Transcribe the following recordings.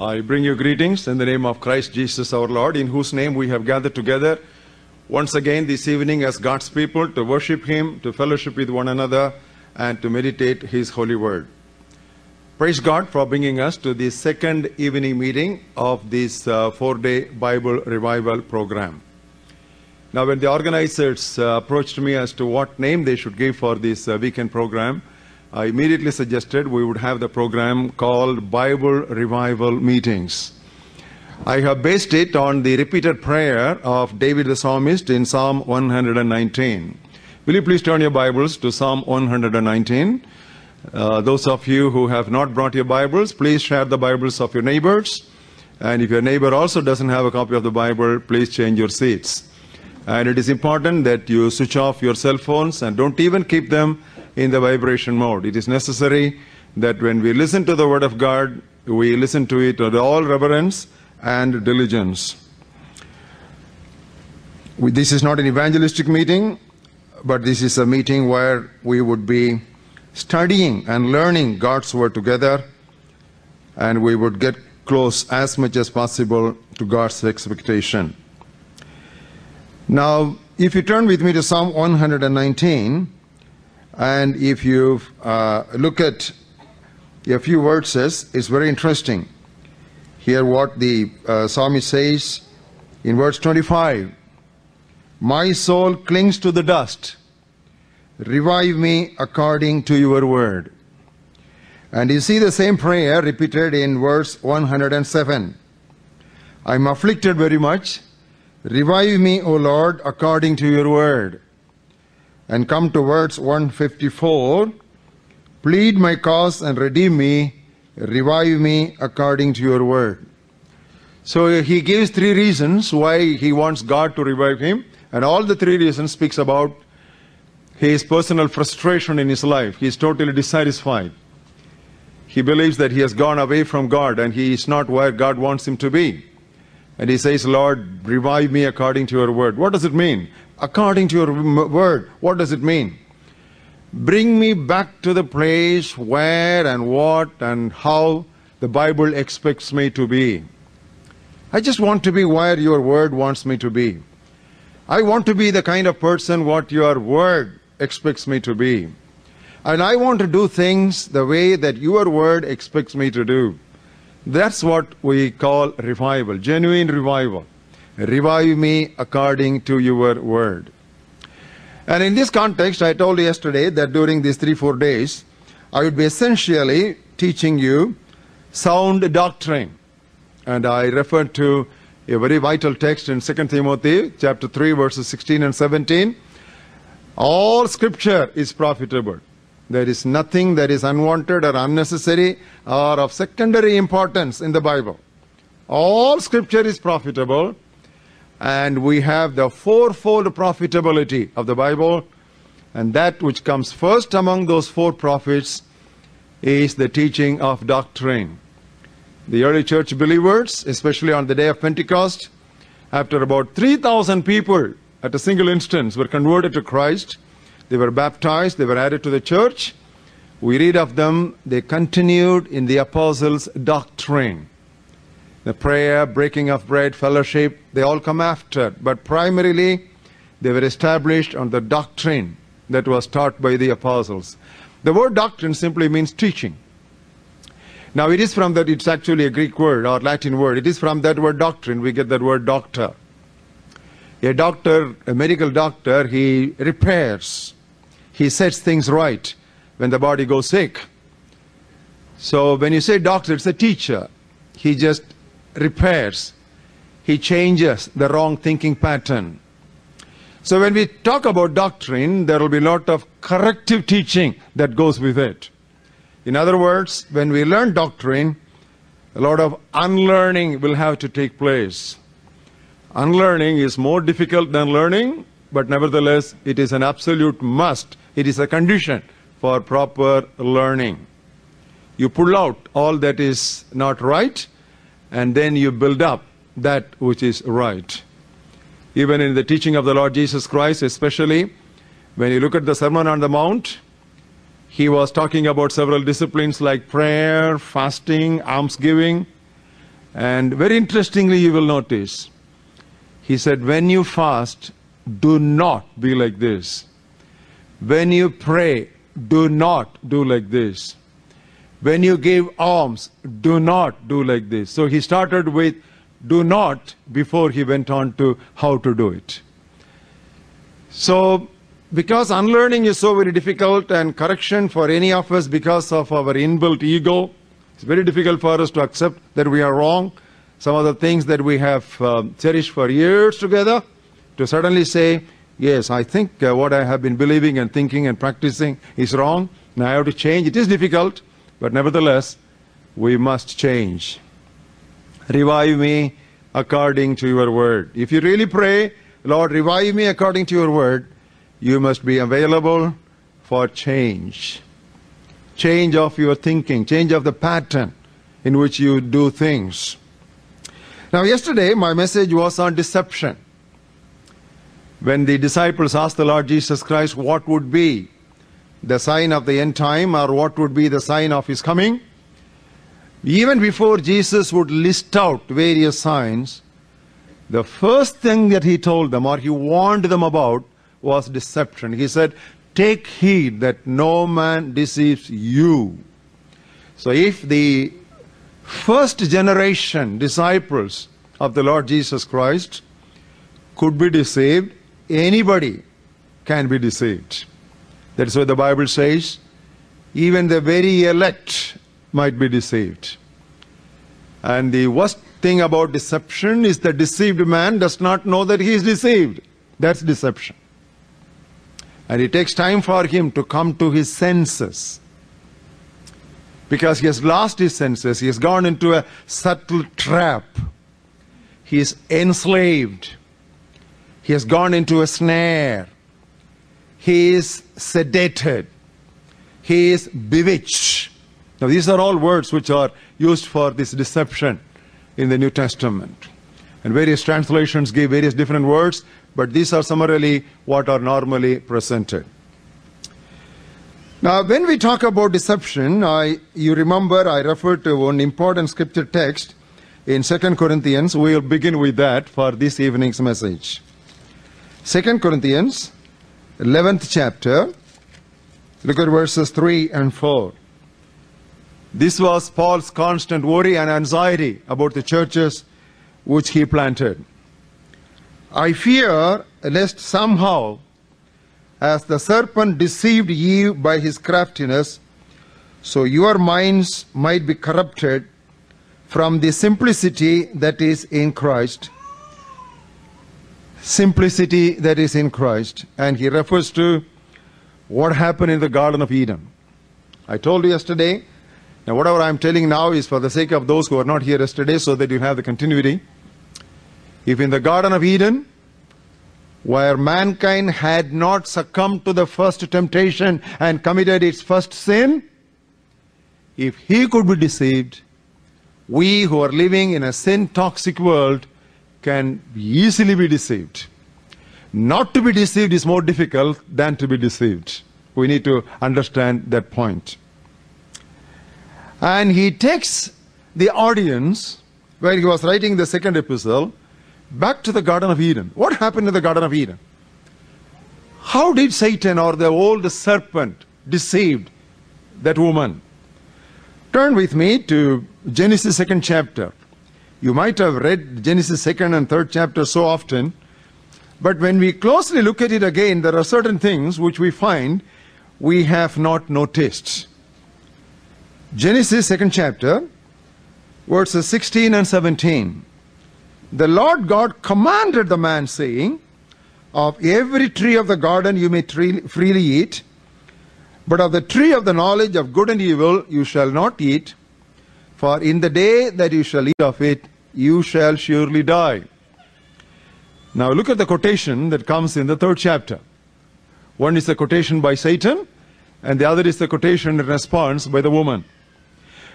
I bring you greetings in the name of Christ Jesus our Lord, in whose name we have gathered together once again this evening as God's people to worship Him, to fellowship with one another, and to meditate His holy word. Praise God for bringing us to the second evening meeting of this uh, four day Bible revival program. Now, when the organizers uh, approached me as to what name they should give for this uh, weekend program, I immediately suggested we would have the program called Bible Revival Meetings. I have based it on the repeated prayer of David the psalmist in Psalm 119. Will you please turn your Bibles to Psalm 119? Uh, those of you who have not brought your Bibles, please share the Bibles of your neighbors. And if your neighbor also doesn't have a copy of the Bible, please change your seats. And it is important that you switch off your cell phones and don't even keep them in the vibration mode. It is necessary that when we listen to the Word of God, we listen to it with all reverence and diligence. This is not an evangelistic meeting, but this is a meeting where we would be studying and learning God's Word together, and we would get close as much as possible to God's expectation. Now, if you turn with me to Psalm 119, and if you uh, look at a few verses, it's very interesting. Hear what the uh, psalmist says in verse 25 My soul clings to the dust. Revive me according to your word. And you see the same prayer repeated in verse 107. I'm afflicted very much. Revive me, O Lord, according to your word. And come to verse 154. Plead my cause and redeem me. Revive me according to your word. So he gives three reasons why he wants God to revive him. And all the three reasons speaks about his personal frustration in his life. He is totally dissatisfied. He believes that he has gone away from God and he is not where God wants him to be. And he says, Lord, revive me according to your word. What does it mean? According to your word. What does it mean? Bring me back to the place where and what and how the Bible expects me to be. I just want to be where your word wants me to be. I want to be the kind of person what your word expects me to be. And I want to do things the way that your word expects me to do. That's what we call revival, genuine revival. Revive me according to your word. And in this context, I told you yesterday that during these three, four days, I would be essentially teaching you sound doctrine. And I referred to a very vital text in 2 Timothy chapter 3 verses 16 and 17. All scripture is profitable. There is nothing that is unwanted or unnecessary or of secondary importance in the Bible. All scripture is profitable and we have the fourfold profitability of the Bible and that which comes first among those four profits is the teaching of doctrine. The early church believers, especially on the day of Pentecost, after about 3,000 people at a single instance were converted to Christ, they were baptized, they were added to the church. We read of them, they continued in the apostles' doctrine. The prayer, breaking of bread, fellowship, they all come after. But primarily, they were established on the doctrine that was taught by the apostles. The word doctrine simply means teaching. Now, it is from that, it's actually a Greek word or Latin word. It is from that word doctrine we get that word doctor. A doctor, a medical doctor, he repairs, he sets things right when the body goes sick. So, when you say doctor, it's a teacher. He just repairs, he changes the wrong thinking pattern. So, when we talk about doctrine, there will be a lot of corrective teaching that goes with it. In other words, when we learn doctrine, a lot of unlearning will have to take place. Unlearning is more difficult than learning, but nevertheless, it is an absolute must. It is a condition for proper learning. You pull out all that is not right, and then you build up that which is right. Even in the teaching of the Lord Jesus Christ, especially when you look at the Sermon on the Mount, he was talking about several disciplines like prayer, fasting, almsgiving. And very interestingly, you will notice, he said, when you fast, do not be like this. When you pray, do not do like this. When you give alms, do not do like this. So he started with do not before he went on to how to do it. So, because unlearning is so very difficult and correction for any of us because of our inbuilt ego, it's very difficult for us to accept that we are wrong. Some of the things that we have um, cherished for years together, to suddenly say, yes, I think uh, what I have been believing and thinking and practicing is wrong. Now I have to change. It is difficult, but nevertheless, we must change. Revive me according to your word. If you really pray, Lord, revive me according to your word, you must be available for change. Change of your thinking, change of the pattern in which you do things. Now, yesterday, my message was on deception. When the disciples asked the Lord Jesus Christ what would be the sign of the end time or what would be the sign of his coming, even before Jesus would list out various signs, the first thing that he told them or he warned them about was deception. He said, Take heed that no man deceives you. So if the first generation disciples of the Lord Jesus Christ could be deceived, anybody can be deceived. That's why the Bible says, even the very elect might be deceived. And the worst thing about deception is the deceived man does not know that he is deceived. That's deception. And it takes time for him to come to his senses. Because he has lost his senses, he has gone into a subtle trap. He is enslaved. He has gone into a snare. He is sedated. He is bewitched. Now, these are all words which are used for this deception in the New Testament. And various translations give various different words, but these are summarily what are normally presented. Now, when we talk about deception, I, you remember I referred to one important scripture text in 2 Corinthians. We'll begin with that for this evening's message. 2 Corinthians, 11th chapter. Look at verses 3 and 4. This was Paul's constant worry and anxiety about the churches which he planted. I fear lest somehow, as the serpent deceived Eve by his craftiness, so your minds might be corrupted from the simplicity that is in Christ. Simplicity that is in Christ. And he refers to what happened in the Garden of Eden. I told you yesterday now, whatever I'm telling now is for the sake of those who are not here yesterday so that you have the continuity. If in the Garden of Eden, where mankind had not succumbed to the first temptation and committed its first sin, if he could be deceived, we who are living in a sin toxic world can easily be deceived. Not to be deceived is more difficult than to be deceived. We need to understand that point. And he takes the audience, where he was writing the second epistle, back to the Garden of Eden. What happened in the Garden of Eden? How did Satan or the old serpent deceived that woman? Turn with me to Genesis second chapter. You might have read Genesis second and third chapter so often, but when we closely look at it again, there are certain things which we find we have not noticed. Genesis, second chapter, verses 16 and 17. The Lord God commanded the man, saying, Of every tree of the garden you may freely eat, but of the tree of the knowledge of good and evil you shall not eat, for in the day that you shall eat of it, you shall surely die. Now look at the quotation that comes in the third chapter. One is the quotation by Satan, and the other is the quotation in response by the woman.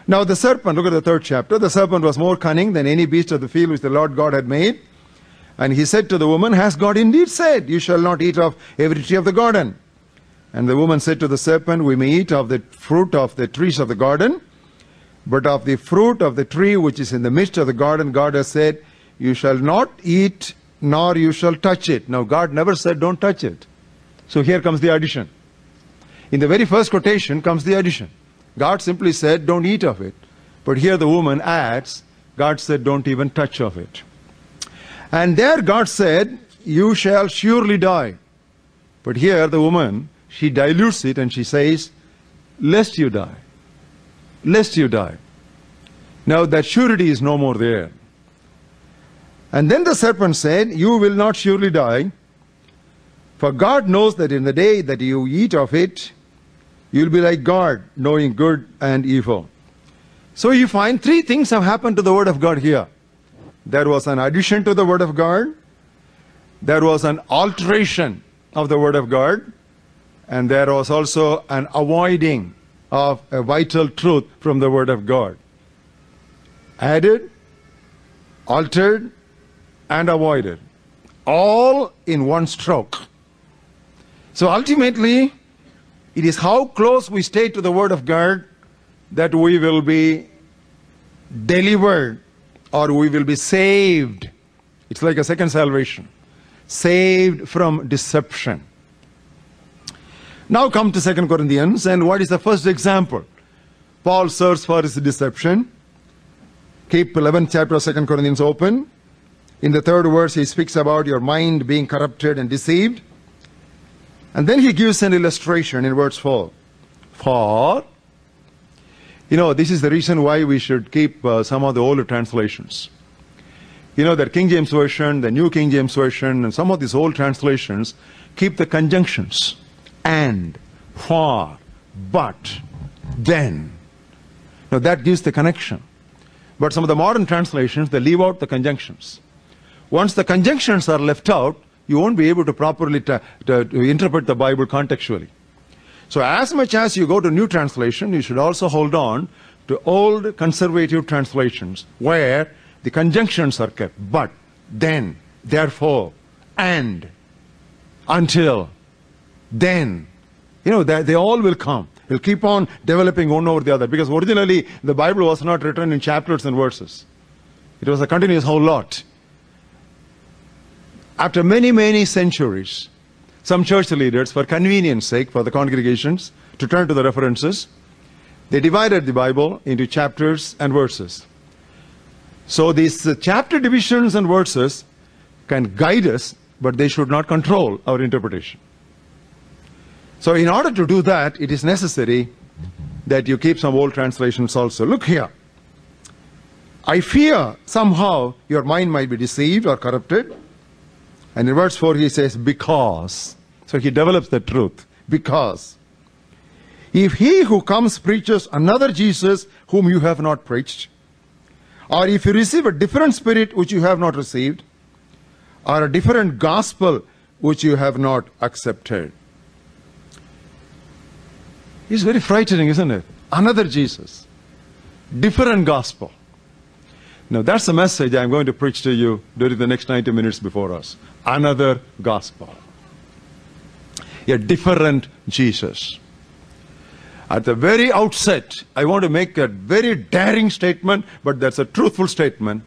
Now the serpent, look at the third chapter. The serpent was more cunning than any beast of the field which the Lord God had made. And he said to the woman, Has God indeed said, You shall not eat of every tree of the garden? And the woman said to the serpent, We may eat of the fruit of the trees of the garden, But of the fruit of the tree which is in the midst of the garden, God has said, You shall not eat, nor you shall touch it. Now, God never said, Don't touch it. So here comes the addition. In the very first quotation comes the addition. God simply said, Don't eat of it. But here the woman adds, God said, Don't even touch of it. And there God said, You shall surely die. But here the woman, she dilutes it and she says, Lest you die. Lest you die. Now that surety is no more there. And then the serpent said, You will not surely die. For God knows that in the day that you eat of it, you'll be like God, knowing good and evil. So you find three things have happened to the Word of God here. There was an addition to the Word of God, there was an alteration of the Word of God, and there was also an avoiding of a vital truth from the Word of God. Added, altered, and avoided. All in one stroke. So ultimately, it is how close we stay to the Word of God that we will be delivered or we will be saved. It's like a second salvation. Saved from deception. Now come to 2 Corinthians, and what is the first example? Paul searches for his deception. Keep 11th chapter of 2 Corinthians open. In the third verse, he speaks about your mind being corrupted and deceived. And then he gives an illustration in verse 4. For, you know, this is the reason why we should keep uh, some of the older translations. You know, that King James Version, the New King James Version, and some of these old translations keep the conjunctions and, for, but, then. Now that gives the connection. But some of the modern translations, they leave out the conjunctions. Once the conjunctions are left out, you won't be able to properly to, to, interpret the Bible contextually. So as much as you go to new translation, you should also hold on to old conservative translations where the conjunctions are kept. But, then, therefore, and, until, then. You know, they, they all will come. Will keep on developing one over the other because originally the Bible was not written in chapters and verses. It was a continuous whole lot. After many, many centuries, some church leaders, for convenience sake, for the congregations, to turn to the references, they divided the Bible into chapters and verses. So these uh, chapter divisions and verses can guide us, but they should not control our interpretation. So in order to do that, it is necessary that you keep some old translations also. Look here. I fear somehow your mind might be deceived or corrupted. And in verse 4 he says, because. So he develops the truth. Because. If he who comes preaches another Jesus whom you have not preached, or if you receive a different spirit which you have not received, or a different gospel which you have not accepted. It's very frightening, isn't it? Another Jesus, different gospel. Now, that's the message I'm going to preach to you during the next 90 minutes before us. Another gospel. A different Jesus. At the very outset, I want to make a very daring statement, but that's a truthful statement.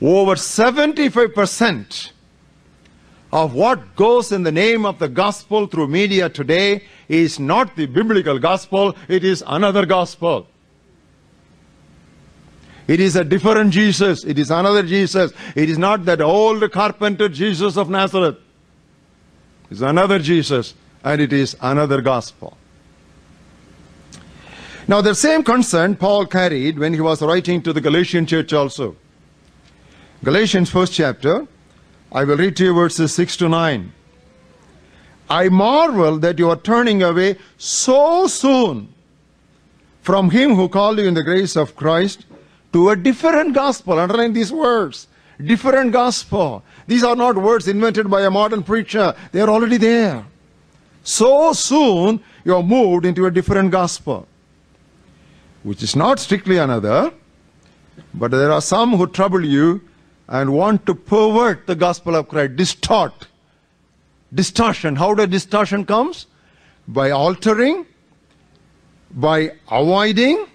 Over 75% of what goes in the name of the gospel through media today is not the biblical gospel, it is another gospel. It is a different Jesus. It is another Jesus. It is not that old carpenter Jesus of Nazareth. It's another Jesus, and it is another gospel. Now, the same concern Paul carried when he was writing to the Galatian church also. Galatians, first chapter, I will read to you verses 6 to 9. I marvel that you are turning away so soon from him who called you in the grace of Christ to a different gospel. Underline these words. Different gospel. These are not words invented by a modern preacher. They are already there. So soon you are moved into a different gospel, which is not strictly another, but there are some who trouble you and want to pervert the gospel of Christ, distort. Distortion. How does distortion comes? By altering, by avoiding,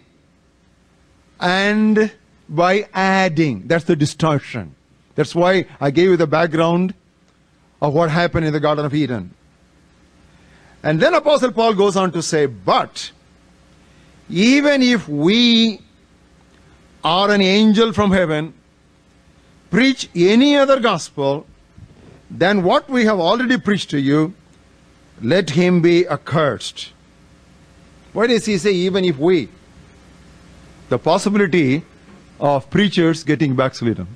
and by adding. That's the distortion. That's why I gave you the background of what happened in the Garden of Eden. And then Apostle Paul goes on to say, But even if we are an angel from heaven preach any other gospel than what we have already preached to you, let him be accursed. Why does he say, even if we? The possibility of preachers getting backslidden.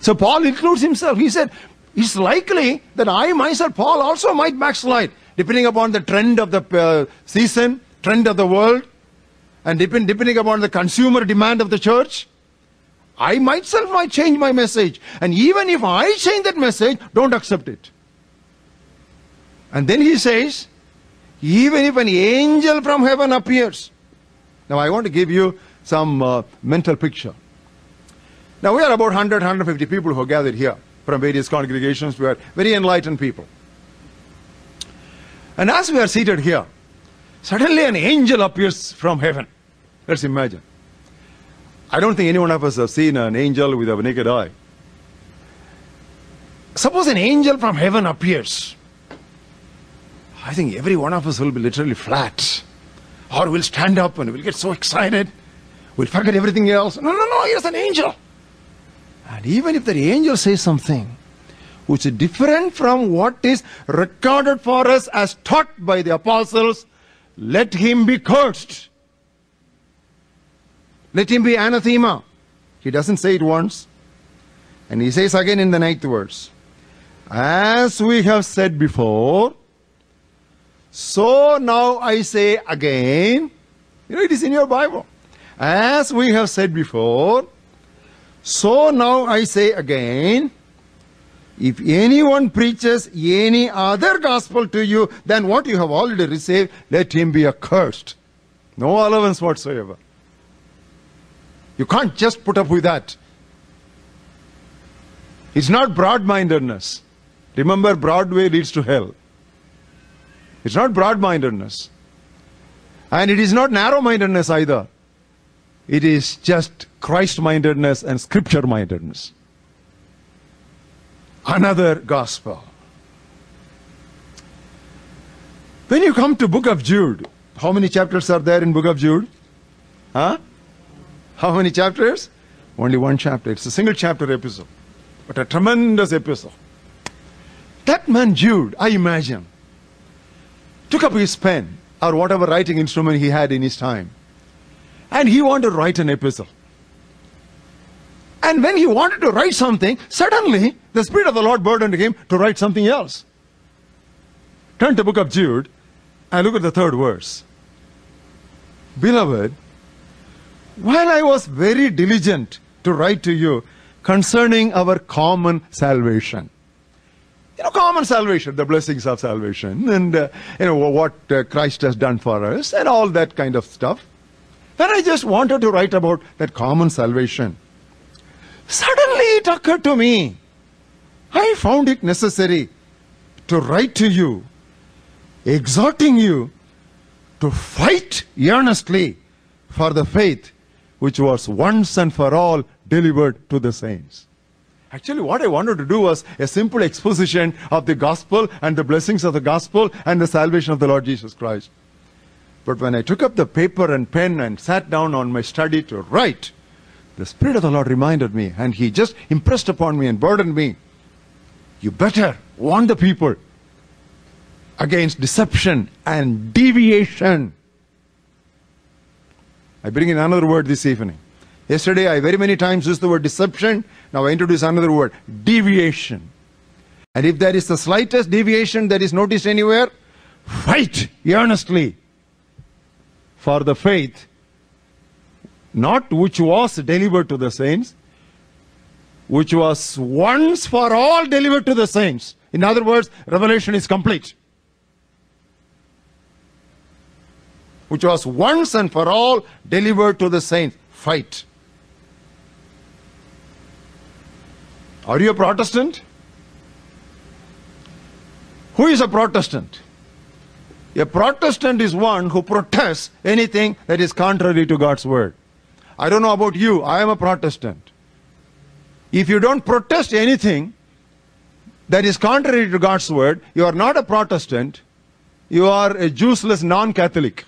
So Paul includes himself. He said, it's likely that I myself, Paul, also might backslide, depending upon the trend of the uh, season, trend of the world, and depend, depending upon the consumer demand of the church. I myself might change my message. And even if I change that message, don't accept it. And then he says, even if an angel from heaven appears. Now I want to give you some uh, mental picture. Now we are about 100, 150 people who are gathered here from various congregations. We are very enlightened people. And as we are seated here, suddenly an angel appears from heaven. Let's imagine. I don't think any one of us have seen an angel with a naked eye. Suppose an angel from heaven appears. I think every one of us will be literally flat. Or we'll stand up and we'll get so excited. We'll forget everything else. No, no, no, here's an angel. And even if the angel says something which is different from what is recorded for us as taught by the apostles, let him be cursed. Let him be anathema. He doesn't say it once. And he says again in the ninth verse, As we have said before, so now I say again, you know, it is in your Bible. As we have said before, so now I say again, if anyone preaches any other gospel to you than what you have already received, let him be accursed. No allowance whatsoever. You can't just put up with that. It's not broad mindedness. Remember, Broadway leads to hell. It's not broad mindedness. And it is not narrow mindedness either. It is just Christ mindedness and scripture mindedness. Another gospel. When you come to book of Jude, how many chapters are there in book of Jude? Huh? How many chapters? Only one chapter. It's a single chapter epistle. But a tremendous epistle. That man Jude, I imagine, took up his pen or whatever writing instrument he had in his time. And he wanted to write an epistle. And when he wanted to write something, suddenly the Spirit of the Lord burdened him to write something else. Turn to the book of Jude and look at the third verse. Beloved, while I was very diligent to write to you concerning our common salvation. You know, common salvation, the blessings of salvation, and uh, you know what uh, Christ has done for us, and all that kind of stuff. And I just wanted to write about that common salvation. Suddenly it occurred to me, I found it necessary to write to you, exhorting you to fight earnestly for the faith which was once and for all delivered to the saints. Actually, what I wanted to do was a simple exposition of the gospel and the blessings of the gospel and the salvation of the Lord Jesus Christ. But when I took up the paper and pen and sat down on my study to write, the Spirit of the Lord reminded me and He just impressed upon me and burdened me. You better warn the people against deception and deviation. I bring in another word this evening. Yesterday, I very many times used the word deception. Now I introduce another word deviation. And if there is the slightest deviation that is noticed anywhere, fight earnestly for the faith, not which was delivered to the saints, which was once for all delivered to the saints. In other words, revelation is complete. Which was once and for all delivered to the saints. Fight. Are you a Protestant? Who is a Protestant? A Protestant is one who protests anything that is contrary to God's word. I don't know about you, I am a Protestant. If you don't protest anything that is contrary to God's word, you are not a Protestant, you are a juiceless non Catholic.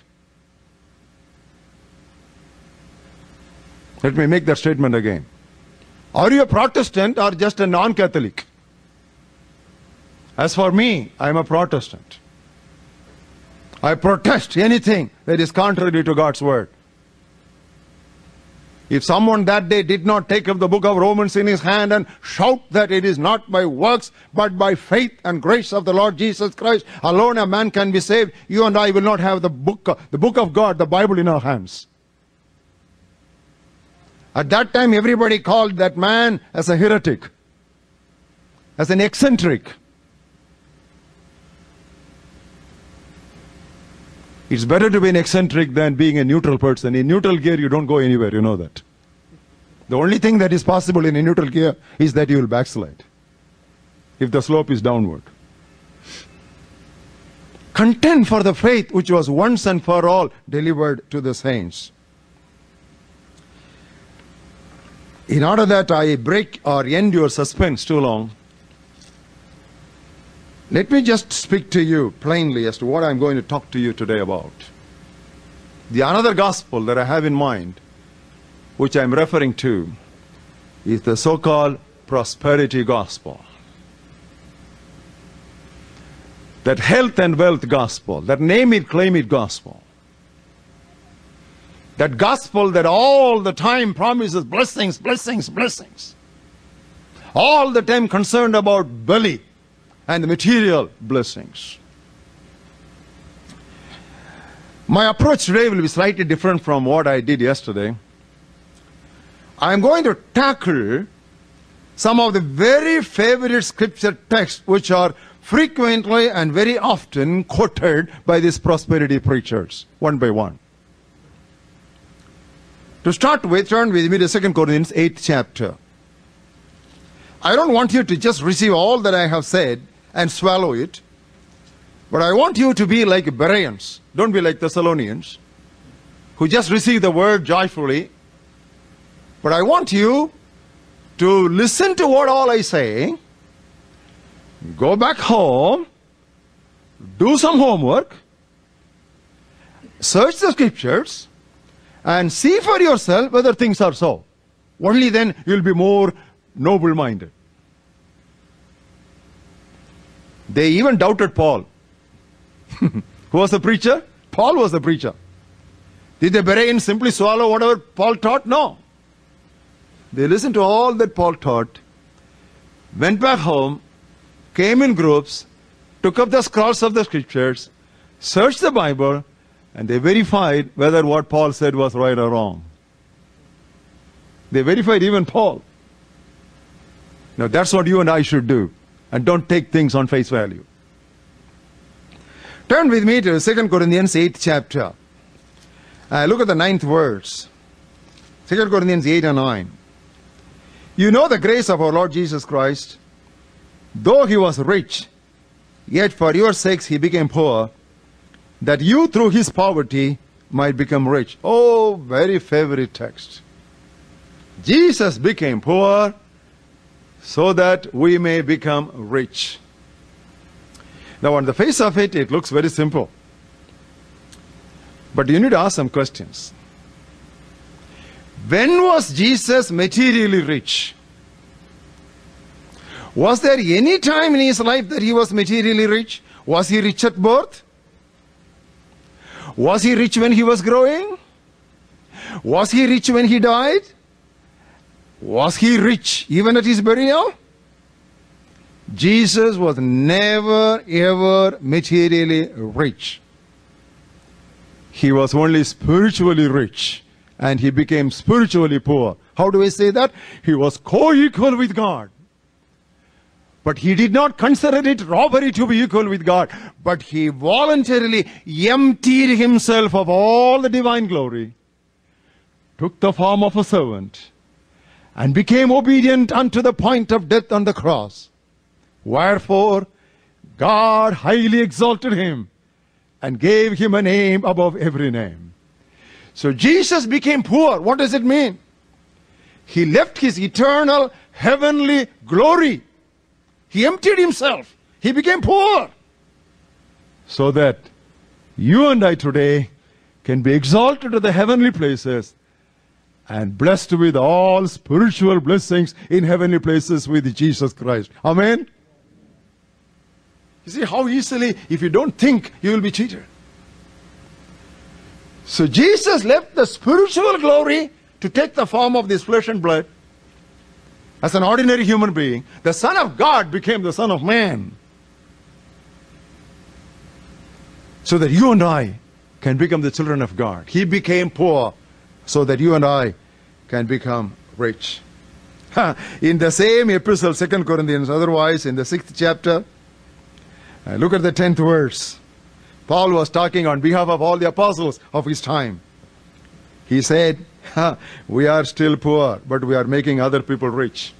Let me make that statement again. Are you a Protestant or just a non Catholic? As for me, I am a Protestant. I protest anything that is contrary to God's word. If someone that day did not take up the book of Romans in his hand and shout that it is not by works but by faith and grace of the Lord Jesus Christ alone a man can be saved, you and I will not have the book, the book of God, the Bible in our hands. At that time, everybody called that man as a heretic, as an eccentric. It's better to be an eccentric than being a neutral person. In neutral gear, you don't go anywhere, you know that. The only thing that is possible in a neutral gear is that you will backslide if the slope is downward. Contend for the faith which was once and for all delivered to the saints. In order that I break or end your suspense too long, let me just speak to you plainly as to what I'm going to talk to you today about. The another gospel that I have in mind, which I'm referring to, is the so called prosperity gospel. That health and wealth gospel, that name it, claim it gospel. That gospel that all the time promises blessings, blessings, blessings. All the time concerned about belly and the material blessings. My approach today will be slightly different from what I did yesterday. I am going to tackle some of the very favorite scripture texts which are frequently and very often quoted by these prosperity preachers, one by one. To start with, turn with me to 2 Corinthians 8th chapter. I don't want you to just receive all that I have said and swallow it. But I want you to be like Bereans. Don't be like Thessalonians who just receive the word joyfully. But I want you to listen to what all I say, go back home, do some homework, search the scriptures, and see for yourself whether things are so. Only then you'll be more noble minded. They even doubted Paul. Who was the preacher? Paul was the preacher. Did the Bereans simply swallow whatever Paul taught? No. They listened to all that Paul taught, went back home, came in groups, took up the scrolls of the scriptures, searched the Bible, and they verified whether what Paul said was right or wrong. They verified even Paul. Now that's what you and I should do and don't take things on face value. Turn with me to 2 Corinthians 8th chapter. Uh, look at the ninth verse. 2 Corinthians 8 and 9. You know the grace of our Lord Jesus Christ. Though he was rich, yet for your sakes he became poor, that you through his poverty might become rich. Oh, very favorite text. Jesus became poor so that we may become rich. Now, on the face of it, it looks very simple. But you need to ask some questions. When was Jesus materially rich? Was there any time in his life that he was materially rich? Was he rich at birth? Was he rich when he was growing? Was he rich when he died? Was he rich even at his burial? Jesus was never ever materially rich. He was only spiritually rich and he became spiritually poor. How do I say that? He was co equal with God. But he did not consider it robbery to be equal with God. But he voluntarily emptied himself of all the divine glory, took the form of a servant, and became obedient unto the point of death on the cross. Wherefore, God highly exalted him and gave him a name above every name. So Jesus became poor. What does it mean? He left his eternal heavenly glory. He emptied himself. He became poor. So that you and I today can be exalted to the heavenly places and blessed with all spiritual blessings in heavenly places with Jesus Christ. Amen. You see how easily, if you don't think, you will be cheated. So Jesus left the spiritual glory to take the form of this flesh and blood. As an ordinary human being, the Son of God became the Son of Man. So that you and I can become the children of God. He became poor so that you and I can become rich. In the same epistle, 2 Corinthians, otherwise, in the sixth chapter, uh, look at the tenth verse. Paul was talking on behalf of all the apostles of his time. He said, We are still poor, but we are making other people rich.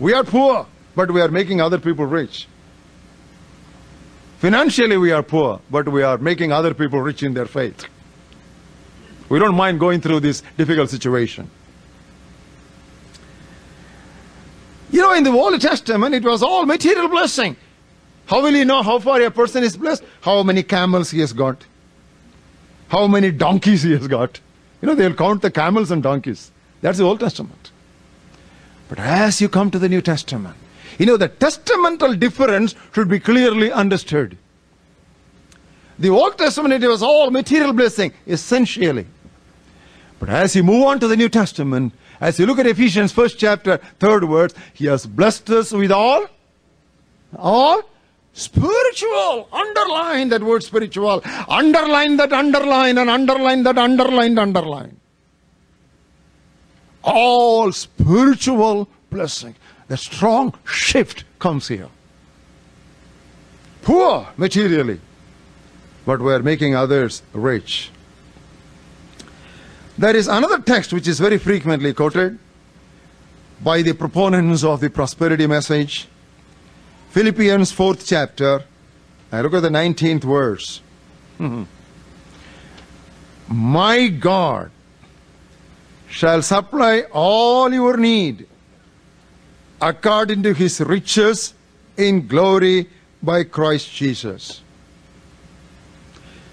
We are poor, but we are making other people rich. Financially, we are poor, but we are making other people rich in their faith. We don't mind going through this difficult situation. You know, in the Old Testament, it was all material blessing. How will you know how far a person is blessed? How many camels he has got? How many donkeys he has got? You know, they'll count the camels and donkeys. That's the Old Testament. But as you come to the New Testament, you know, the testamental difference should be clearly understood. The Old Testament, it was all material blessing, essentially. But as you move on to the New Testament, as you look at Ephesians first chapter, third verse, he has blessed us with all, all spiritual. Underline that word spiritual. Underline that underline and underline that underlined underline. All spiritual blessing. The strong shift comes here. Poor materially, but we're making others rich. There is another text which is very frequently quoted by the proponents of the prosperity message. Philippians 4th chapter. I look at the 19th verse. Mm-hmm. My God shall supply all your need according to his riches in glory by Christ Jesus.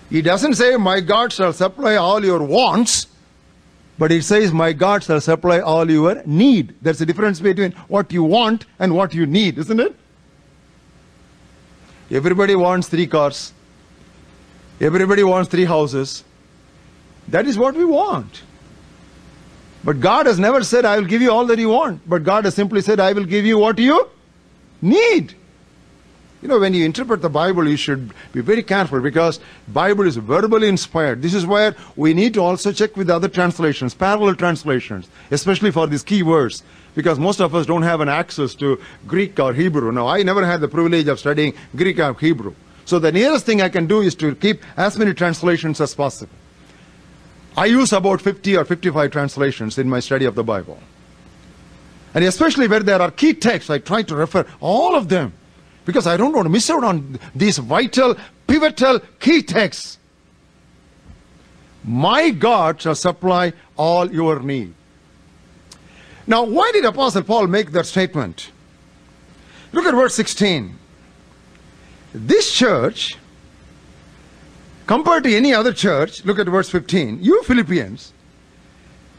He doesn't say, My God shall supply all your wants, but it says, My God shall supply all your need. There's a difference between what you want and what you need, isn't it? Everybody wants three cars, everybody wants three houses. That is what we want. But God has never said, I will give you all that you want. But God has simply said, I will give you what you need. You know, when you interpret the Bible, you should be very careful because Bible is verbally inspired. This is where we need to also check with other translations, parallel translations, especially for these key words. Because most of us don't have an access to Greek or Hebrew. Now, I never had the privilege of studying Greek or Hebrew. So the nearest thing I can do is to keep as many translations as possible. I use about 50 or 55 translations in my study of the Bible. And especially where there are key texts, I try to refer all of them because I don't want to miss out on these vital, pivotal key texts. My God shall supply all your need. Now, why did Apostle Paul make that statement? Look at verse 16. This church, compared to any other church, look at verse 15. You Philippians,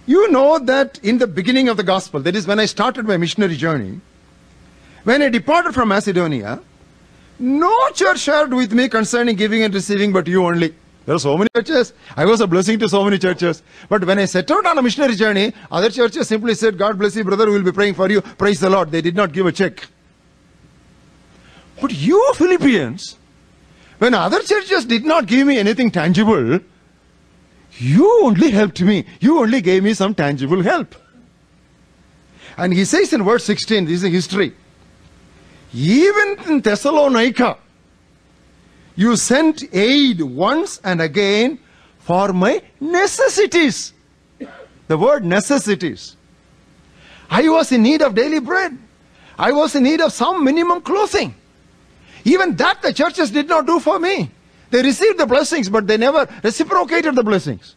you know that in the beginning of the gospel, that is when I started my missionary journey, when I departed from Macedonia, no church shared with me concerning giving and receiving, but you only. There are so many churches. I was a blessing to so many churches. But when I set out on a missionary journey, other churches simply said, God bless you, brother, we'll be praying for you. Praise the Lord. They did not give a check. But you Philippians, when other churches did not give me anything tangible, you only helped me. You only gave me some tangible help. And he says in verse 16, this is a history. Even in Thessalonica, you sent aid once and again for my necessities. The word necessities. I was in need of daily bread. I was in need of some minimum clothing. Even that the churches did not do for me. They received the blessings, but they never reciprocated the blessings.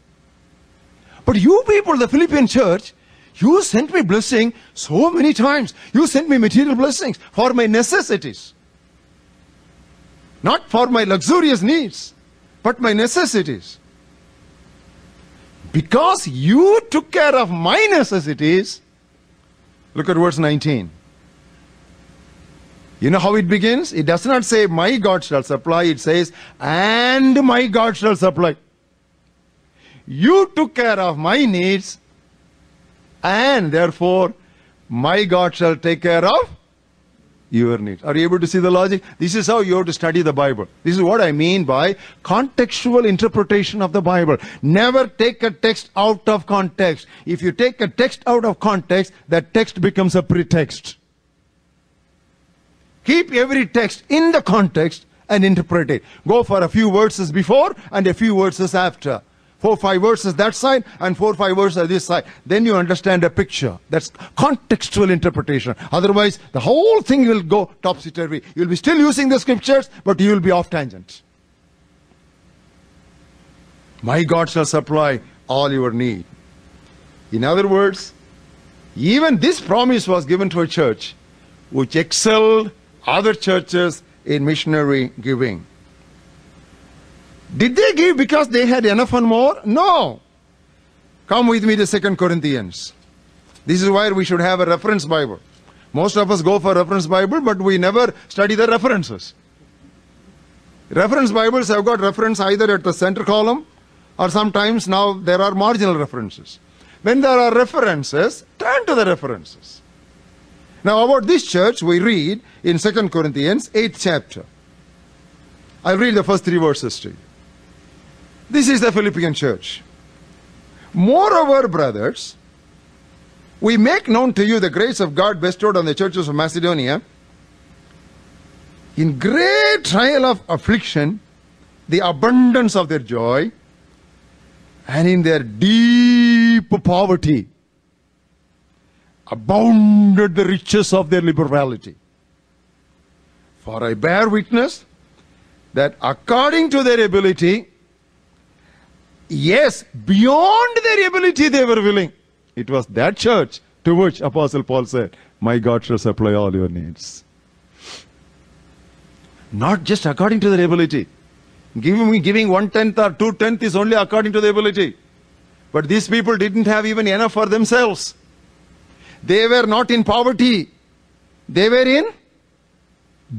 But you people, the Philippian church, you sent me blessing so many times. You sent me material blessings for my necessities. Not for my luxurious needs, but my necessities. Because you took care of my necessities, look at verse 19. You know how it begins? It does not say, My God shall supply, it says, And my God shall supply. You took care of my needs, and therefore my God shall take care of your needs. Are you able to see the logic? This is how you have to study the Bible. This is what I mean by contextual interpretation of the Bible. Never take a text out of context. If you take a text out of context, that text becomes a pretext. Keep every text in the context and interpret it. Go for a few verses before and a few verses after. Four, five verses that side and four, five verses this side. Then you understand a picture. That's contextual interpretation. Otherwise, the whole thing will go topsy-turvy. You'll be still using the scriptures, but you will be off tangent. My God shall supply all your need. In other words, even this promise was given to a church which excelled other churches in missionary giving. Did they give because they had enough and more? No. Come with me to Second Corinthians. This is why we should have a reference Bible. Most of us go for reference Bible, but we never study the references. Reference Bibles have got reference either at the center column or sometimes now there are marginal references. When there are references, turn to the references. Now about this church we read in 2 Corinthians 8th chapter. I'll read the first three verses to you. This is the Philippian church. Moreover, brothers, we make known to you the grace of God bestowed on the churches of Macedonia. In great trial of affliction, the abundance of their joy, and in their deep poverty, abounded the riches of their liberality. For I bear witness that according to their ability, yes, beyond their ability they were willing. It was that church to which Apostle Paul said, My God shall supply all your needs. Not just according to their ability. Giving, giving one tenth or two tenth is only according to the ability. But these people didn't have even enough for themselves. They were not in poverty. They were in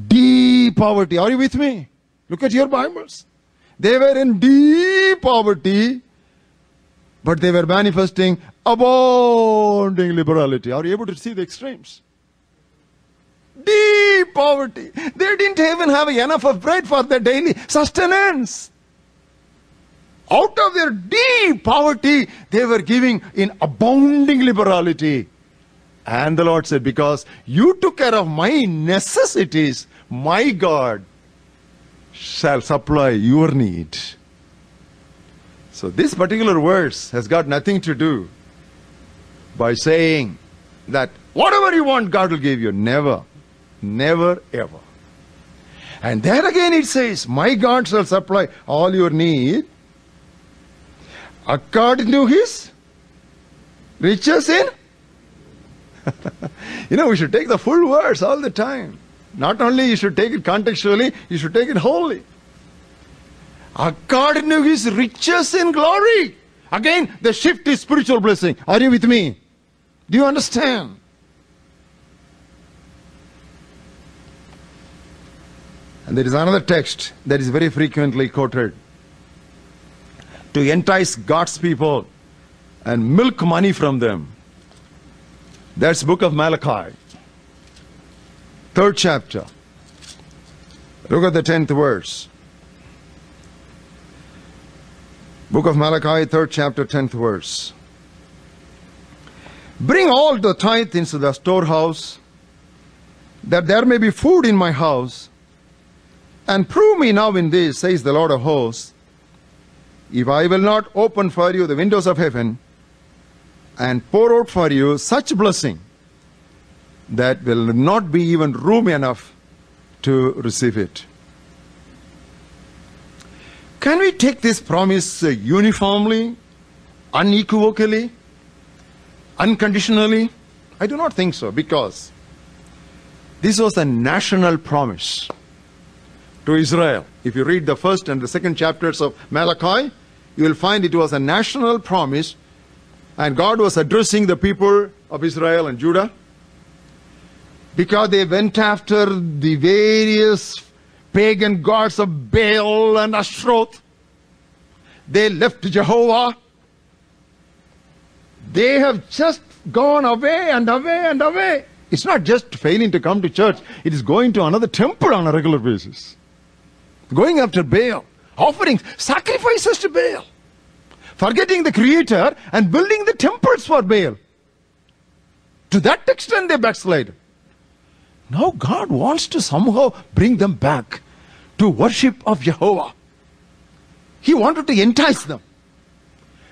deep poverty. Are you with me? Look at your Bibles. They were in deep poverty, but they were manifesting abounding liberality. Are you able to see the extremes? Deep poverty. They didn't even have enough of bread for their daily sustenance. Out of their deep poverty, they were giving in abounding liberality. And the Lord said, Because you took care of my necessities, my God shall supply your need. So, this particular verse has got nothing to do by saying that whatever you want, God will give you. Never. Never ever. And there again it says, My God shall supply all your need according to his riches in. you know, we should take the full verse all the time. Not only you should take it contextually, you should take it wholly. According to his riches in glory. Again, the shift is spiritual blessing. Are you with me? Do you understand? And there is another text that is very frequently quoted to entice God's people and milk money from them. That's book of Malachi. Third chapter. Look at the tenth verse. Book of Malachi, third chapter, tenth verse. Bring all the tithe into the storehouse, that there may be food in my house, and prove me now in this, says the Lord of hosts, if I will not open for you the windows of heaven and pour out for you such blessing that will not be even room enough to receive it. Can we take this promise uh, uniformly, unequivocally, unconditionally? I do not think so because this was a national promise to Israel. If you read the first and the second chapters of Malachi, you will find it was a national promise and God was addressing the people of Israel and Judah because they went after the various pagan gods of Baal and Ashtaroth. They left Jehovah. They have just gone away and away and away. It's not just failing to come to church, it is going to another temple on a regular basis. Going after Baal, offering sacrifices to Baal, forgetting the Creator and building the temples for Baal. To that extent, they backslide. Now God wants to somehow bring them back to worship of Jehovah. He wanted to entice them.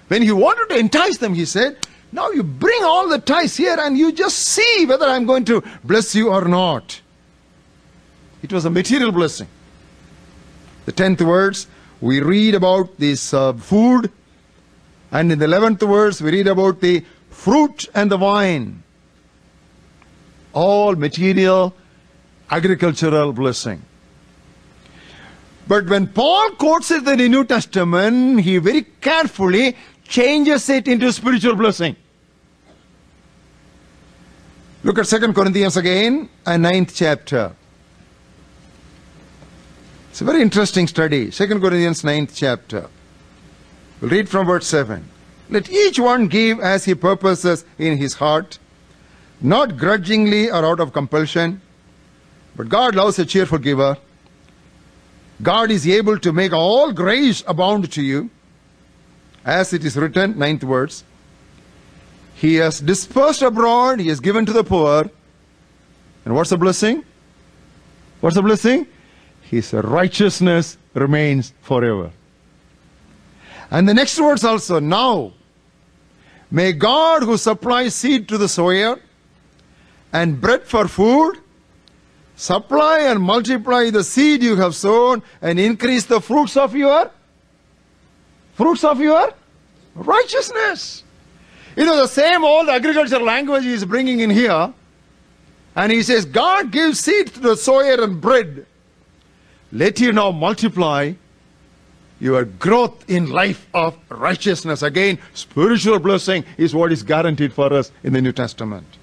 When he wanted to entice them, he said, Now you bring all the tithes here and you just see whether I'm going to bless you or not. It was a material blessing. The tenth verse, we read about this uh, food, and in the eleventh verse, we read about the fruit and the wine. All material, agricultural blessing. But when Paul quotes it in the New Testament, he very carefully changes it into spiritual blessing. Look at 2 Corinthians again, and ninth chapter. It's a very interesting study. 2 Corinthians 9th chapter. We'll read from verse 7. Let each one give as he purposes in his heart, not grudgingly or out of compulsion, but God loves a cheerful giver. God is able to make all grace abound to you, as it is written, ninth verse. He has dispersed abroad, he has given to the poor. And what's the blessing? What's the blessing? His righteousness remains forever. And the next words also, now may God who supplies seed to the sower and bread for food supply and multiply the seed you have sown and increase the fruits of your fruits of your righteousness. You know, the same old agricultural language he is bringing in here. And he says, God gives seed to the sower and bread. Let you now multiply your growth in life of righteousness. Again, spiritual blessing is what is guaranteed for us in the New Testament.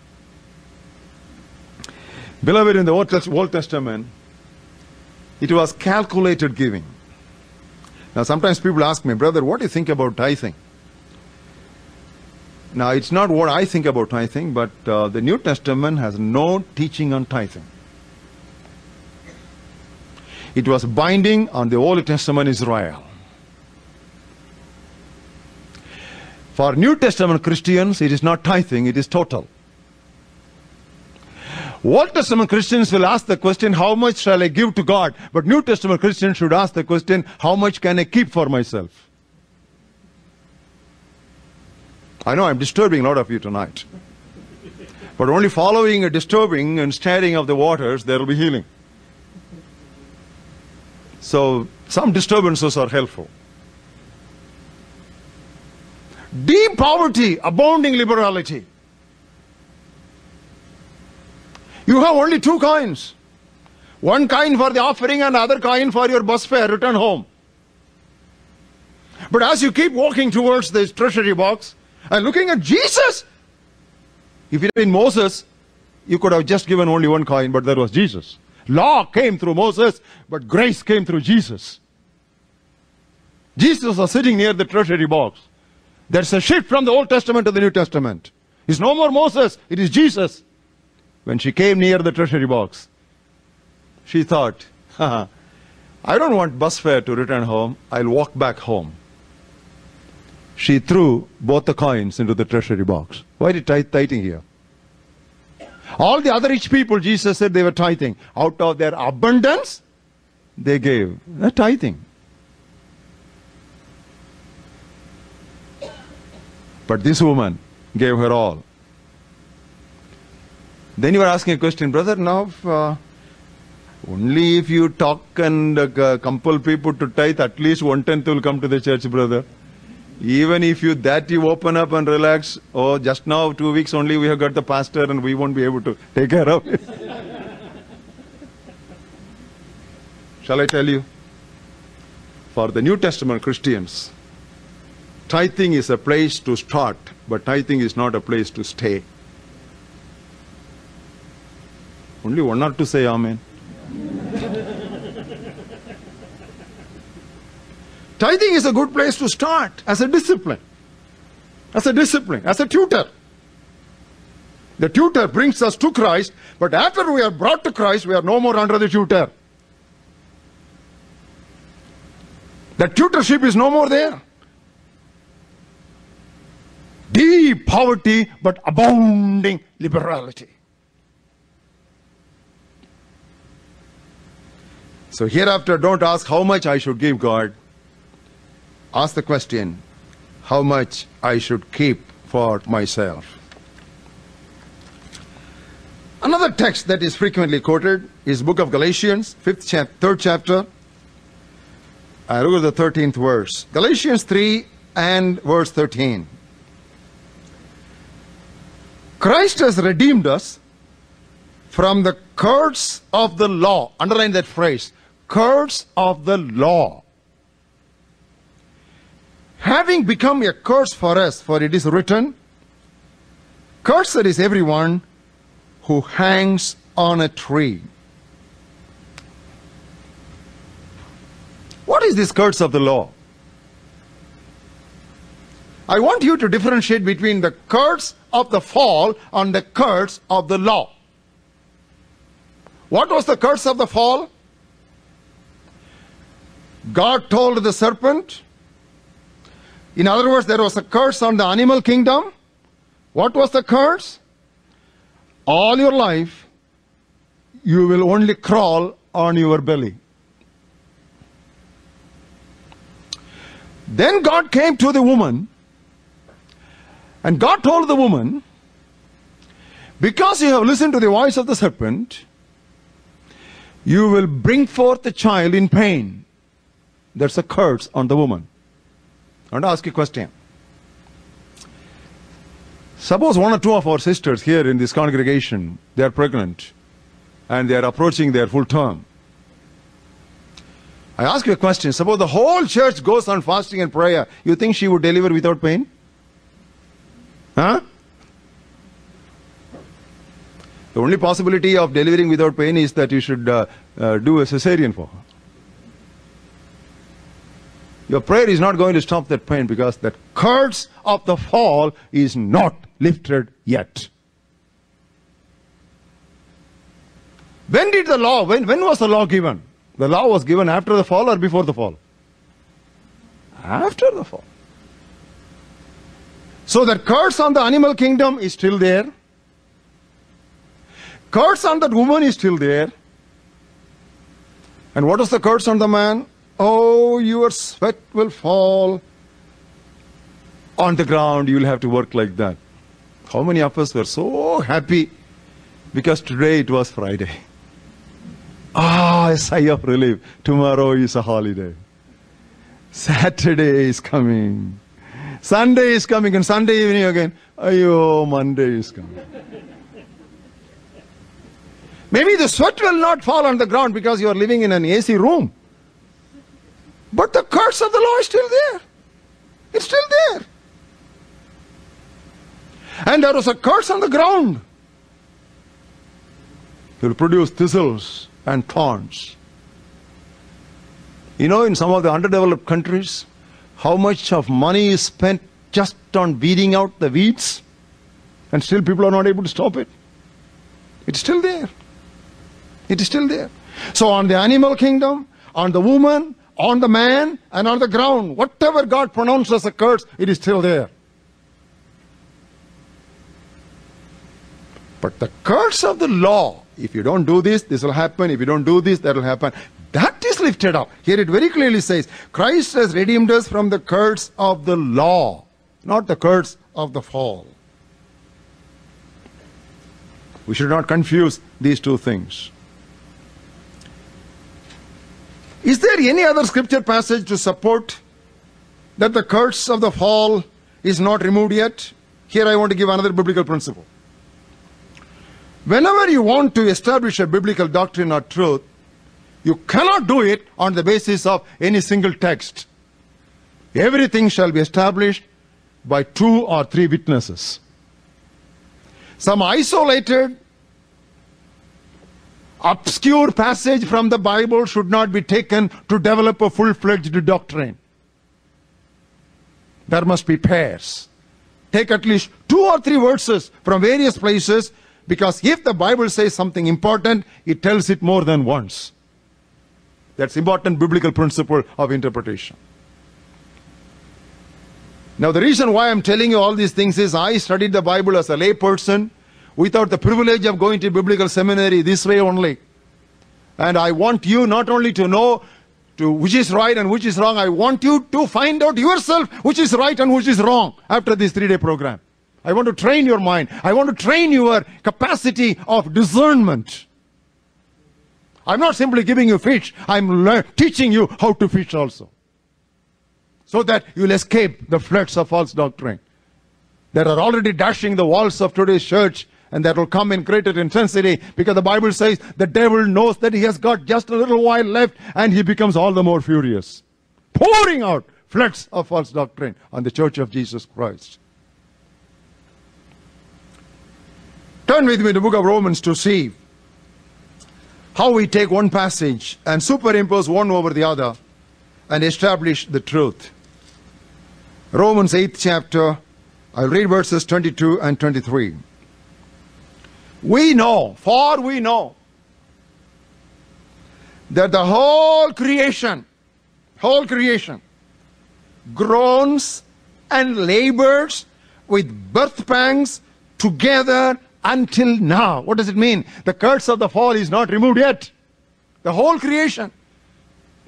Beloved, in the Old Testament, it was calculated giving. Now, sometimes people ask me, brother, what do you think about tithing? Now, it's not what I think about tithing, but uh, the New Testament has no teaching on tithing. It was binding on the Old Testament Israel. For New Testament Christians, it is not tithing, it is total. Old Testament Christians will ask the question, how much shall I give to God? But New Testament Christians should ask the question, how much can I keep for myself? I know I'm disturbing a lot of you tonight. But only following a disturbing and stirring of the waters, there will be healing. So some disturbances are helpful. Deep poverty, abounding liberality. You have only two coins. One coin for the offering and other coin for your bus fare return home. But as you keep walking towards this treasury box and looking at Jesus, if it had been Moses, you could have just given only one coin, but there was Jesus. Law came through Moses, but grace came through Jesus. Jesus was sitting near the treasury box. There's a shift from the Old Testament to the New Testament. It's no more Moses, it is Jesus. When she came near the treasury box, she thought, I don't want bus fare to return home, I'll walk back home. She threw both the coins into the treasury box. Why did tithing here? All the other rich people, Jesus said they were tithing. Out of their abundance, they gave. They're tithing. But this woman gave her all. Then you are asking a question, brother, now uh, Only if you talk and uh, compel people to tithe, at least one tenth will come to the church, brother. Even if you that you open up and relax, oh, just now two weeks only we have got the pastor and we won't be able to take care of it. Shall I tell you? For the New Testament Christians, tithing is a place to start, but tithing is not a place to stay. Only one or two say Amen. Tithing is a good place to start as a discipline. As a discipline, as a tutor. The tutor brings us to Christ, but after we are brought to Christ, we are no more under the tutor. The tutorship is no more there. Deep poverty, but abounding liberality. So hereafter, don't ask how much I should give God. Ask the question, how much I should keep for myself. Another text that is frequently quoted is book of Galatians, fifth chap- third chapter. I look at the 13th verse. Galatians 3 and verse 13. Christ has redeemed us from the curse of the law. Underline that phrase. Curse of the law. Having become a curse for us, for it is written, Cursed is everyone who hangs on a tree. What is this curse of the law? I want you to differentiate between the curse of the fall and the curse of the law. What was the curse of the fall? God told the serpent. In other words, there was a curse on the animal kingdom. What was the curse? All your life, you will only crawl on your belly. Then God came to the woman, and God told the woman, Because you have listened to the voice of the serpent, you will bring forth a child in pain. That's a curse on the woman. I want to ask you a question. Suppose one or two of our sisters here in this congregation, they are pregnant and they are approaching their full term. I ask you a question. Suppose the whole church goes on fasting and prayer. You think she would deliver without pain? Huh? The only possibility of delivering without pain is that you should uh, uh, do a cesarean for her. Your prayer is not going to stop that pain because that curse of the fall is not lifted yet. When did the law, when, when was the law given? The law was given after the fall or before the fall? After the fall. So that curse on the animal kingdom is still there. Curse on that woman is still there. And what is the curse on the man? Oh, your sweat will fall on the ground. You'll have to work like that. How many of us were so happy because today it was Friday? Ah, a sigh of relief. Tomorrow is a holiday. Saturday is coming. Sunday is coming, and Sunday evening again. Ayo, Monday is coming. Maybe the sweat will not fall on the ground because you are living in an AC room. But the curse of the law is still there. It's still there. And there was a curse on the ground. It will produce thistles and thorns. You know, in some of the underdeveloped countries, how much of money is spent just on weeding out the weeds, and still people are not able to stop it. It's still there. It is still there. So, on the animal kingdom, on the woman, on the man, and on the ground, whatever God pronounces a curse, it is still there. But the curse of the law, if you don't do this, this will happen. If you don't do this, that will happen. That is lifted up. Here it very clearly says, Christ has redeemed us from the curse of the law, not the curse of the fall. We should not confuse these two things. Any other scripture passage to support that the curse of the fall is not removed yet? Here I want to give another biblical principle. Whenever you want to establish a biblical doctrine or truth, you cannot do it on the basis of any single text. Everything shall be established by two or three witnesses. Some isolated, obscure passage from the Bible should not be taken to develop a full fledged doctrine. There must be pairs. Take at least two or three verses from various places because if the Bible says something important, it tells it more than once. That's important biblical principle of interpretation. Now, the reason why I'm telling you all these things is I studied the Bible as a layperson without the privilege of going to biblical seminary this way only. And I want you not only to know to which is right and which is wrong, I want you to find out yourself which is right and which is wrong after this three day program. I want to train your mind. I want to train your capacity of discernment. I'm not simply giving you fish, I'm teaching you how to fish also. So that you'll escape the floods of false doctrine that are already dashing the walls of today's church and that will come in greater intensity because the Bible says the devil knows that he has got just a little while left and he becomes all the more furious, pouring out floods of false doctrine on the church of Jesus Christ. Turn with me to the book of Romans to see how we take one passage and superimpose one over the other and establish the truth. Romans 8th chapter, I'll read verses 22 and 23. We know, for we know, that the whole creation, whole creation, groans and labors with birth pangs together until now. What does it mean? The curse of the fall is not removed yet. The whole creation,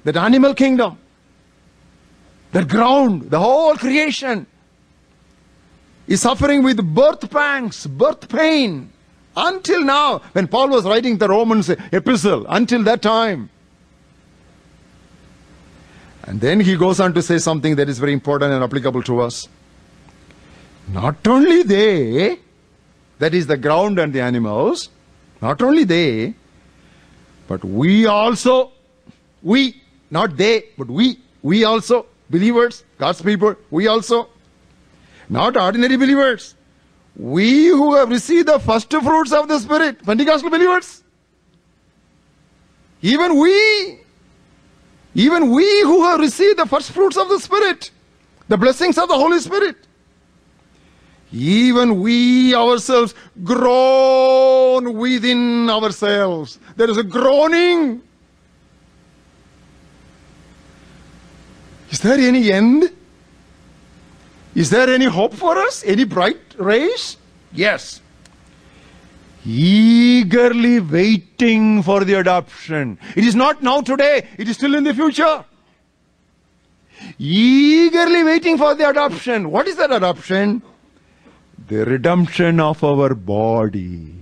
that animal kingdom, the ground, the whole creation is suffering with birth pangs, birth pain. Until now, when Paul was writing the Romans epistle, until that time. And then he goes on to say something that is very important and applicable to us. Not only they, that is the ground and the animals, not only they, but we also, we, not they, but we, we also, believers, God's people, we also, not ordinary believers, we who have received the first fruits of the Spirit, Pentecostal believers, even we, even we who have received the first fruits of the Spirit, the blessings of the Holy Spirit, even we ourselves groan within ourselves. There is a groaning. Is there any end? Is there any hope for us? Any bright rays? Yes. Eagerly waiting for the adoption. It is not now today, it is still in the future. Eagerly waiting for the adoption. What is that adoption? The redemption of our body.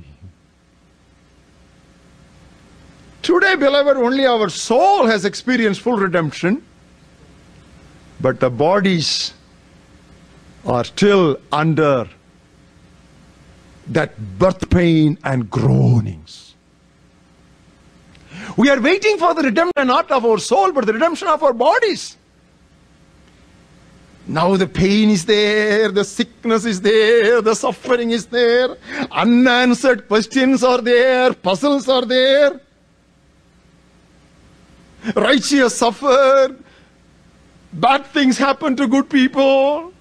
Today, beloved, only our soul has experienced full redemption, but the bodies are still under that birth pain and groanings. We are waiting for the redemption not of our soul, but the redemption of our bodies. Now the pain is there, the sickness is there, the suffering is there, unanswered questions are there, puzzles are there. Righteous suffer, bad things happen to good people.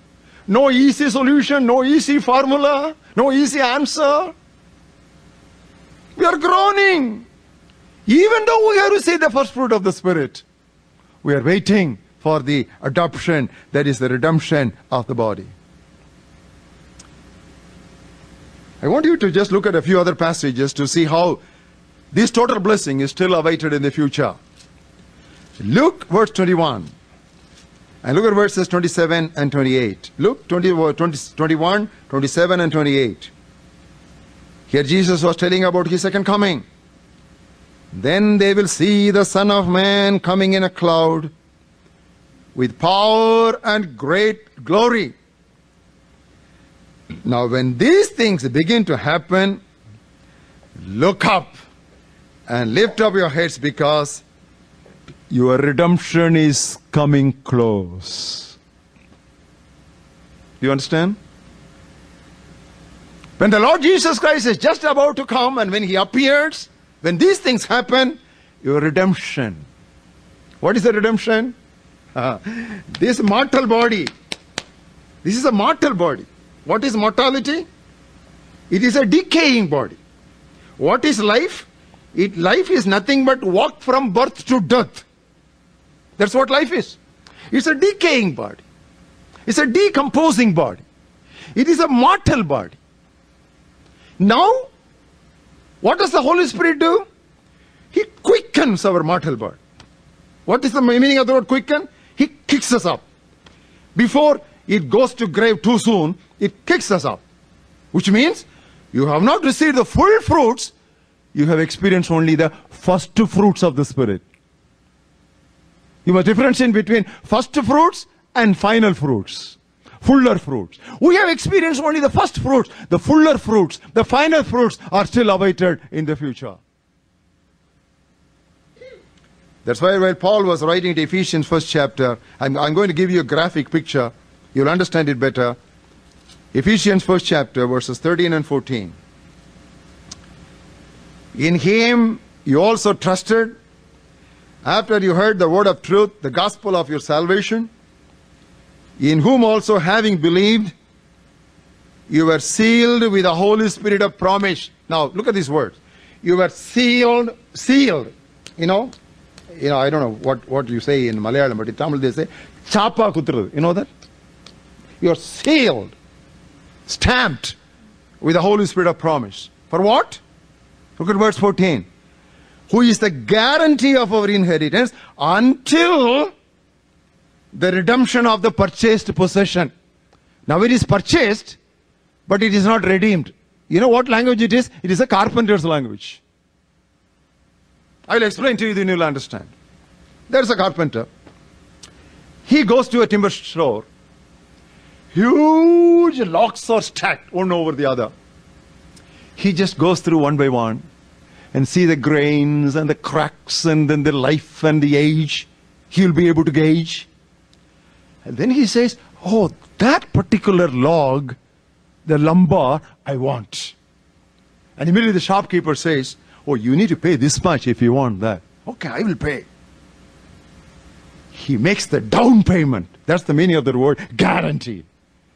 No easy solution, no easy formula, no easy answer. We are groaning. Even though we have received the first fruit of the Spirit, we are waiting for the adoption, that is the redemption of the body. I want you to just look at a few other passages to see how this total blessing is still awaited in the future. Luke verse 21. And look at verses 27 and 28. Luke 20, uh, 20, 21, 27 and 28. Here Jesus was telling about his second coming. Then they will see the Son of Man coming in a cloud with power and great glory. Now, when these things begin to happen, look up and lift up your heads because your redemption is coming close. Do you understand? When the Lord Jesus Christ is just about to come and when He appears, when these things happen, your redemption. What is the redemption? Uh, this mortal body. This is a mortal body. What is mortality? It is a decaying body. What is life? It, life is nothing but walk from birth to death. That's what life is. It's a decaying body. It's a decomposing body. It is a mortal body. Now, what does the Holy Spirit do? He quickens our mortal body. What is the meaning of the word quicken? He kicks us up. Before it goes to grave too soon, it kicks us up. Which means you have not received the full fruits, you have experienced only the first fruits of the Spirit. You must differentiate between first fruits and final fruits. Fuller fruits. We have experienced only the first fruits. The fuller fruits, the final fruits are still awaited in the future. That's why while Paul was writing the Ephesians first chapter, I'm, I'm going to give you a graphic picture. You'll understand it better. Ephesians first chapter, verses 13 and 14. In him you also trusted after you heard the word of truth, the gospel of your salvation, in whom also having believed, you were sealed with the Holy Spirit of promise. Now look at these words. You were sealed, sealed. You know, you know, I don't know what, what you say in Malayalam, but in Tamil they say, chapa kutru. You know that? You're sealed, stamped with the Holy Spirit of promise. For what? Look at verse 14. Who is the guarantee of our inheritance until the redemption of the purchased possession. Now it is purchased, but it is not redeemed. You know what language it is? It is a carpenter's language. I will explain to you, then you'll understand. There's a carpenter. He goes to a timber store. Huge logs are stacked one over the other. He just goes through one by one and see the grains and the cracks and then the life and the age. He'll be able to gauge. And then he says, Oh, that particular log, the lumber, I want. And immediately the shopkeeper says, Oh, you need to pay this much if you want that. Okay, I will pay. He makes the down payment. That's the meaning of the word guarantee.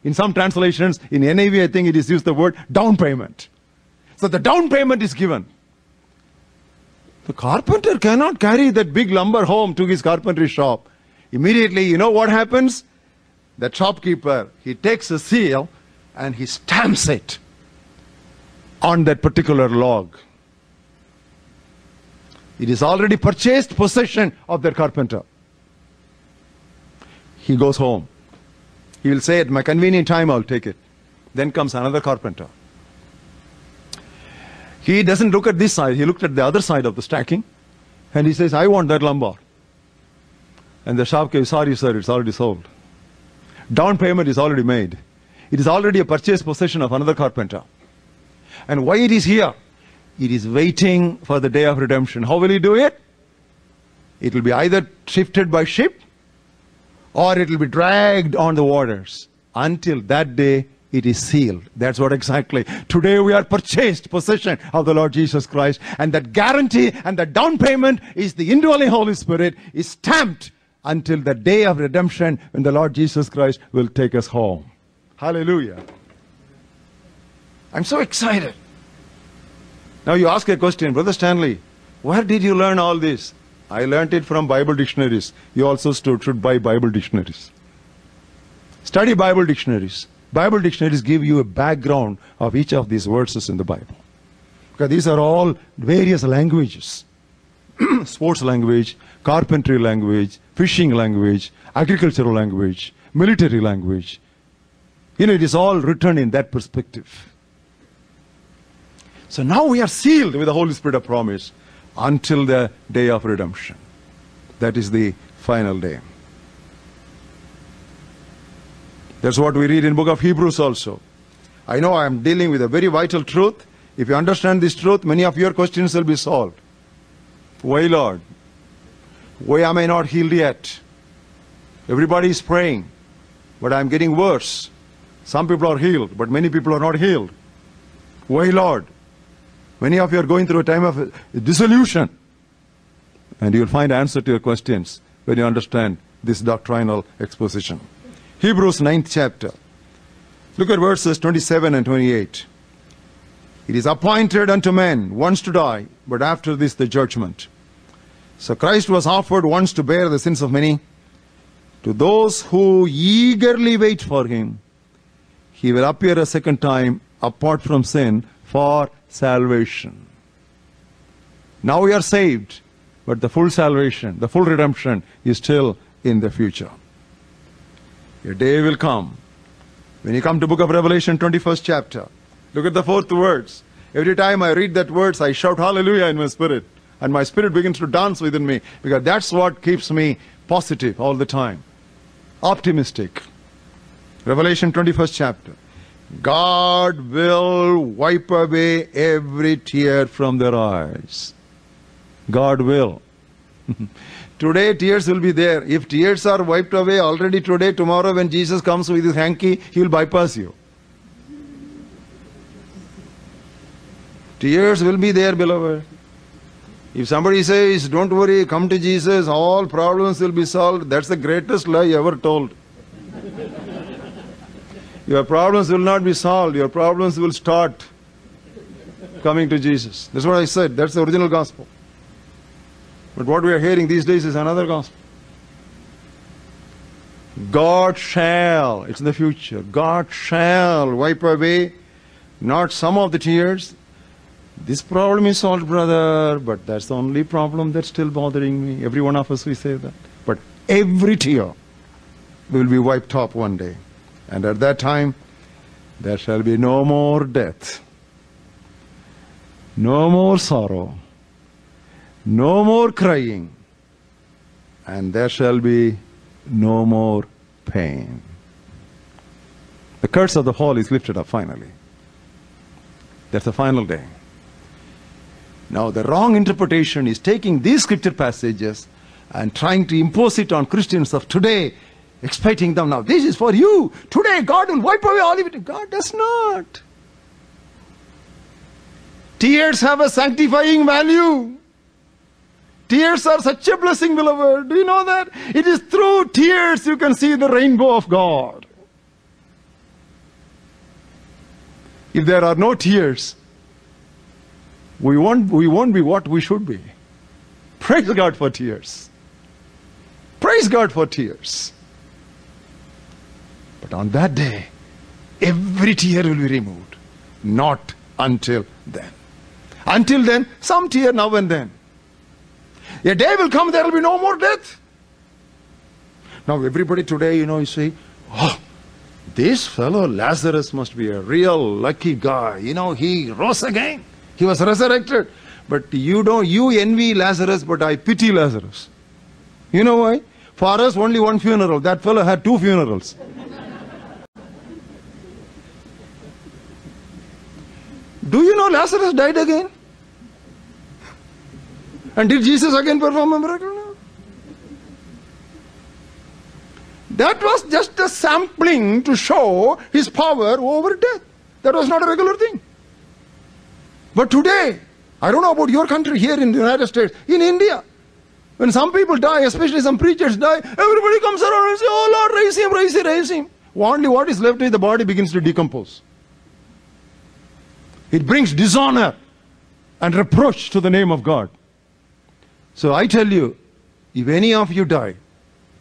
In some translations, in NIV, I think it is used the word down payment. So the down payment is given. The carpenter cannot carry that big lumber home to his carpentry shop. Immediately, you know what happens? The shopkeeper, he takes a seal and he stamps it on that particular log. It is already purchased possession of that carpenter. He goes home. He will say, At my convenient time, I'll take it. Then comes another carpenter. He doesn't look at this side, he looked at the other side of the stacking and he says, I want that lumber. And the shopkeeper, sorry, sir, it's already sold. Down payment is already made. It is already a purchase possession of another carpenter. And why it is here? It is waiting for the day of redemption. How will he do it? It will be either shifted by ship or it will be dragged on the waters. Until that day, it is sealed. That's what exactly. Today we are purchased possession of the Lord Jesus Christ. And that guarantee and the down payment is the indwelling Holy Spirit is stamped until the day of redemption when the Lord Jesus Christ will take us home. Hallelujah. I'm so excited. Now you ask a question, Brother Stanley, where did you learn all this? I learned it from Bible dictionaries. You also should buy Bible dictionaries. Study Bible dictionaries. Bible dictionaries give you a background of each of these verses in the Bible. Because these are all various languages. Sports language, carpentry language, fishing language, agricultural language, military language. You know, it is all written in that perspective. So now we are sealed with the Holy Spirit of promise until the day of redemption. That is the final day. That's what we read in book of Hebrews also. I know I am dealing with a very vital truth. If you understand this truth, many of your questions will be solved. Why, Lord? Why am I not healed yet? Everybody is praying, but I am getting worse. Some people are healed, but many people are not healed. Why, Lord? Many of you are going through a time of dissolution. And you will find answer to your questions when you understand this doctrinal exposition. Hebrews 9th chapter. Look at verses 27 and 28. It is appointed unto men once to die, but after this the judgment. So Christ was offered once to bear the sins of many. To those who eagerly wait for him, he will appear a second time apart from sin for salvation. Now we are saved, but the full salvation, the full redemption is still in the future. A day will come when you come to book of Revelation 21st chapter. Look at the fourth words. Every time I read that words, I shout hallelujah in my spirit. And my spirit begins to dance within me because that's what keeps me positive all the time. Optimistic. Revelation 21st chapter. God will wipe away every tear from their eyes. God will. today tears will be there. If tears are wiped away already today, tomorrow when Jesus comes with his hanky, he will bypass you. Tears will be there, beloved. If somebody says, Don't worry, come to Jesus, all problems will be solved, that's the greatest lie ever told. your problems will not be solved, your problems will start coming to Jesus. That's what I said, that's the original gospel. But what we are hearing these days is another gospel. God shall, it's in the future, God shall wipe away not some of the tears, this problem is solved, brother, but that's the only problem that's still bothering me. Every one of us, we say that. But every tear will be wiped off one day. And at that time, there shall be no more death, no more sorrow, no more crying, and there shall be no more pain. The curse of the fall is lifted up finally. That's the final day. Now, the wrong interpretation is taking these scripture passages and trying to impose it on Christians of today, expecting them now. This is for you. Today, God will wipe away all of it. God does not. Tears have a sanctifying value. Tears are such a blessing, beloved. Do you know that? It is through tears you can see the rainbow of God. If there are no tears, we won't, we won't be what we should be. Praise God for tears. Praise God for tears. But on that day, every tear will be removed. Not until then. Until then, some tear now and then. A day will come, there will be no more death. Now, everybody today, you know, you say, oh, this fellow Lazarus must be a real lucky guy. You know, he rose again. He was resurrected. But you don't, you envy Lazarus, but I pity Lazarus. You know why? For us, only one funeral. That fellow had two funerals. Do you know Lazarus died again? And did Jesus again perform a miracle? No. That was just a sampling to show his power over death. That was not a regular thing. But today, I don't know about your country here in the United States, in India, when some people die, especially some preachers die, everybody comes around and says, Oh Lord, raise him, raise him, raise him. Only what is left is the body begins to decompose. It brings dishonor and reproach to the name of God. So I tell you, if any of you die,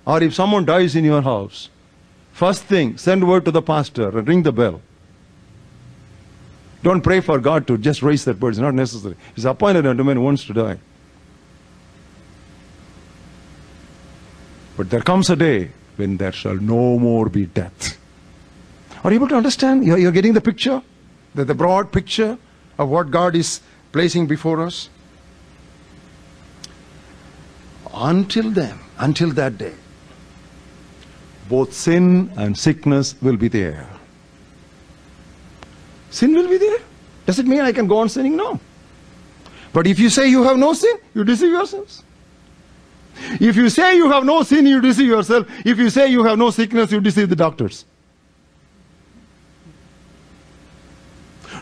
or if someone dies in your house, first thing, send word to the pastor and ring the bell. Don't pray for God to just raise that bird. It's not necessary. He's appointed unto man wants to die. But there comes a day when there shall no more be death. Are you able to understand? You're, getting the picture? The broad picture of what God is placing before us? Until then, until that day, both sin and sickness will be there. Sin will be there. Does it mean I can go on sinning? No. But if you say you have no sin, you deceive yourselves. If you say you have no sin, you deceive yourself. If you say you have no sickness, you deceive the doctors.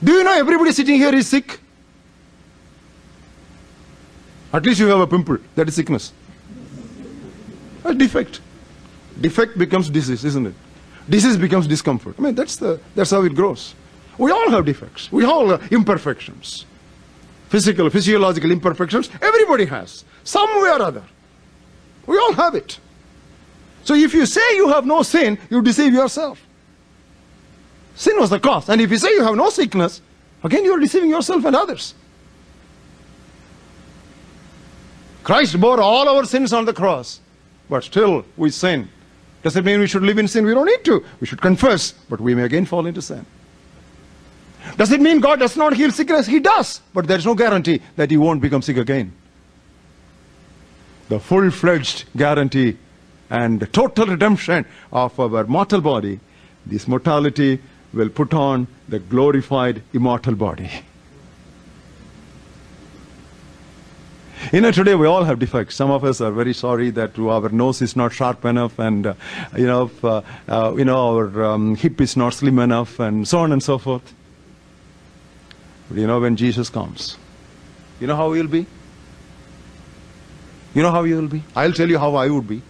Do you know everybody sitting here is sick? At least you have a pimple. That is sickness. A defect. Defect becomes disease, isn't it? Disease becomes discomfort. I mean, that's, the, that's how it grows. We all have defects. We all have imperfections. Physical, physiological imperfections, everybody has. Some way or other. We all have it. So if you say you have no sin, you deceive yourself. Sin was the cause. And if you say you have no sickness, again you are deceiving yourself and others. Christ bore all our sins on the cross, but still we sin. Does it mean we should live in sin? We don't need to. We should confess, but we may again fall into sin. Does it mean God does not heal sickness? He does, but there is no guarantee that He won't become sick again. The full fledged guarantee and total redemption of our mortal body, this mortality will put on the glorified immortal body. You know, today we all have defects. Some of us are very sorry that our nose is not sharp enough, and uh, you know, uh, uh, you know, our um, hip is not slim enough, and so on and so forth. But you know, when Jesus comes, you know how he'll be. You know how you will be. I'll tell you how I would be.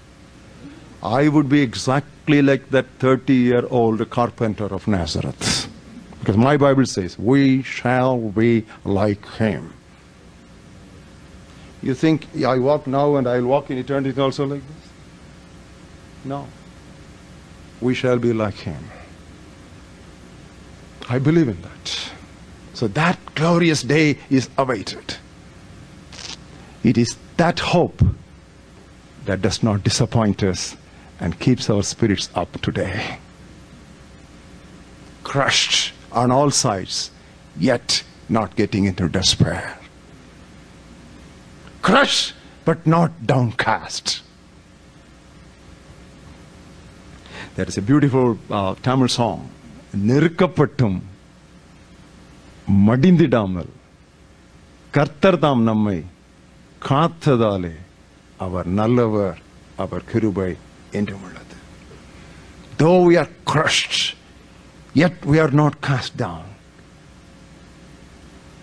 I would be exactly like that 30-year-old carpenter of Nazareth, because my Bible says, "We shall be like him." You think I walk now and I'll walk in eternity also like this? No. We shall be like him. I believe in that. So that glorious day is awaited. It is that hope that does not disappoint us and keeps our spirits up today. Crushed on all sides, yet not getting into despair crushed but not downcast. There is a beautiful uh, Tamil song. நெருக்கப்பட்டும் மடிந்திடாமல் கர்த்தர் தாம் நம்மை காத்ததாலே அவர் நல்லவர் அவர் கிருபை என்றும் உள்ளது though we are crushed yet we are not cast down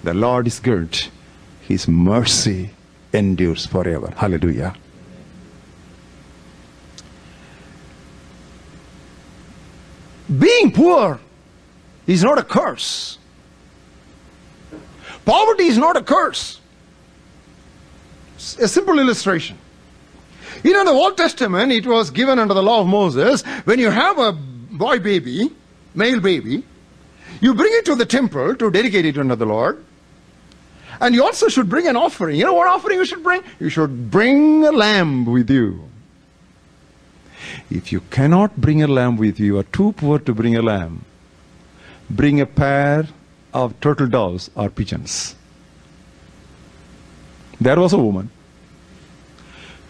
the lord is good his mercy endures forever. Hallelujah. Being poor is not a curse. Poverty is not a curse. A simple illustration. You know, in the Old Testament, it was given under the law of Moses when you have a boy baby, male baby, you bring it to the temple to dedicate it unto the Lord. And you also should bring an offering. You know what offering you should bring? You should bring a lamb with you. If you cannot bring a lamb with you, you are too poor to bring a lamb, bring a pair of turtle doves or pigeons. There was a woman.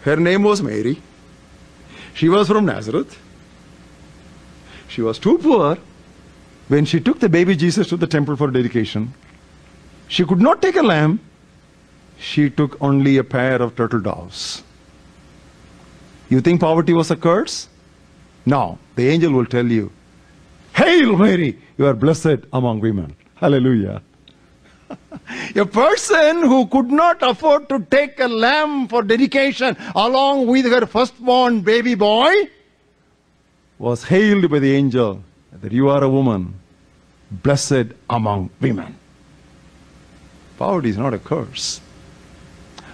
Her name was Mary. She was from Nazareth. She was too poor when she took the baby Jesus to the temple for dedication. She could not take a lamb. She took only a pair of turtle doves. You think poverty was a curse? No. The angel will tell you, Hail Mary, you are blessed among women. Hallelujah. a person who could not afford to take a lamb for dedication along with her firstborn baby boy was hailed by the angel that you are a woman blessed among women. Poverty is not a curse.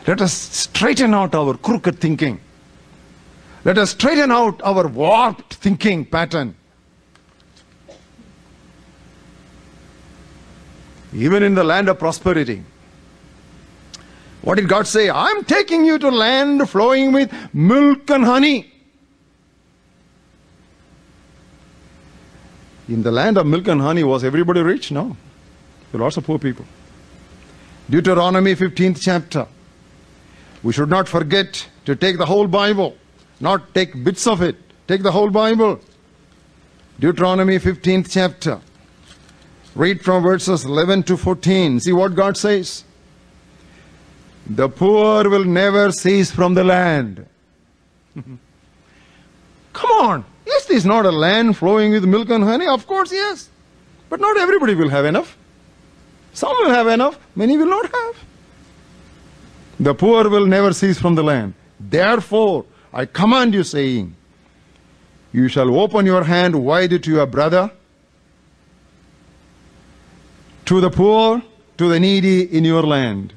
Let us straighten out our crooked thinking. Let us straighten out our warped thinking pattern. Even in the land of prosperity. What did God say? I'm taking you to land flowing with milk and honey. In the land of milk and honey, was everybody rich? No. There were lots of poor people. Deuteronomy 15th chapter. We should not forget to take the whole Bible, not take bits of it. Take the whole Bible. Deuteronomy 15th chapter. Read from verses 11 to 14. See what God says. The poor will never cease from the land. Come on. Is this not a land flowing with milk and honey? Of course, yes. But not everybody will have enough. Some will have enough, many will not have. The poor will never cease from the land. Therefore, I command you, saying, You shall open your hand wide to your brother, to the poor, to the needy in your land.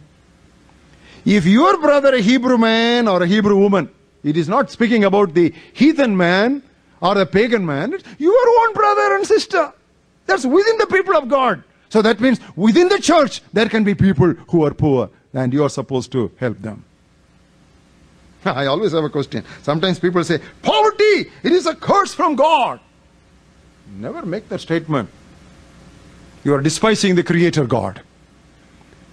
If your brother, a Hebrew man or a Hebrew woman, it is not speaking about the heathen man or the pagan man, your own brother and sister. That's within the people of God. So that means within the church, there can be people who are poor, and you are supposed to help them. I always have a question. Sometimes people say, Poverty, it is a curse from God. Never make that statement. You are despising the Creator God.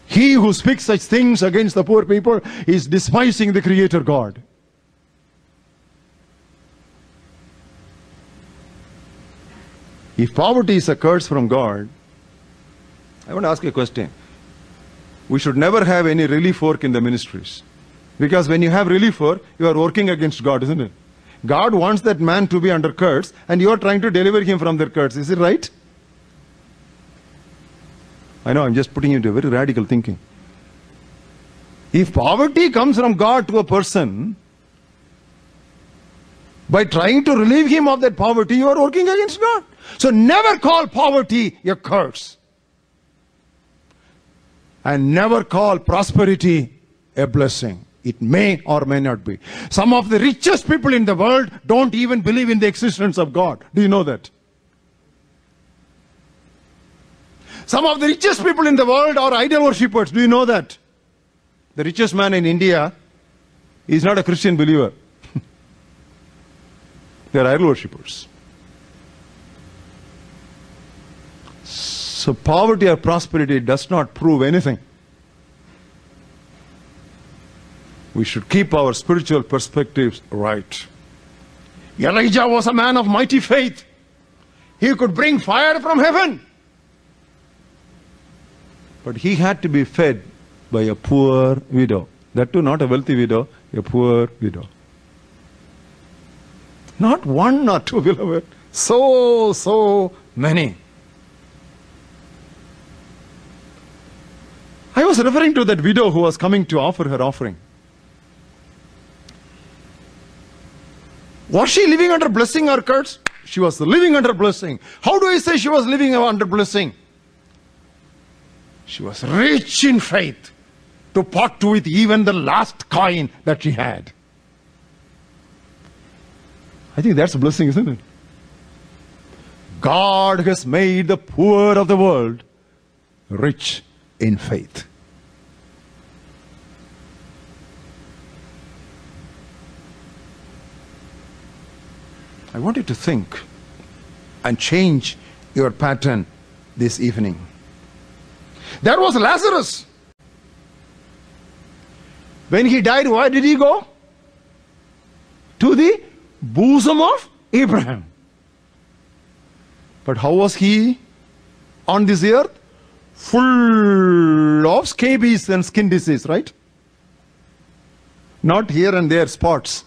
He who speaks such things against the poor people is despising the Creator God. If poverty is a curse from God, I want to ask you a question. We should never have any relief work in the ministries. Because when you have relief work, you are working against God, isn't it? God wants that man to be under curse, and you are trying to deliver him from their curse. Is it right? I know I'm just putting you into very radical thinking. If poverty comes from God to a person, by trying to relieve him of that poverty, you are working against God. So never call poverty a curse. And never call prosperity a blessing. It may or may not be. Some of the richest people in the world don't even believe in the existence of God. Do you know that? Some of the richest people in the world are idol worshippers. Do you know that? The richest man in India is not a Christian believer. they are idol worshippers. So poverty or prosperity does not prove anything. We should keep our spiritual perspectives right. Elijah was a man of mighty faith. He could bring fire from heaven. But he had to be fed by a poor widow. That too, not a wealthy widow, a poor widow. Not one, not two, beloved. So, so many. I was referring to that widow who was coming to offer her offering. Was she living under blessing or curse? She was living under blessing. How do I say she was living under blessing? She was rich in faith to part with even the last coin that she had. I think that's a blessing, isn't it? God has made the poor of the world rich in faith. I want you to think and change your pattern this evening. There was Lazarus. When he died, where did he go? To the bosom of Abraham. But how was he on this earth? Full of scabies and skin disease, right? Not here and there spots.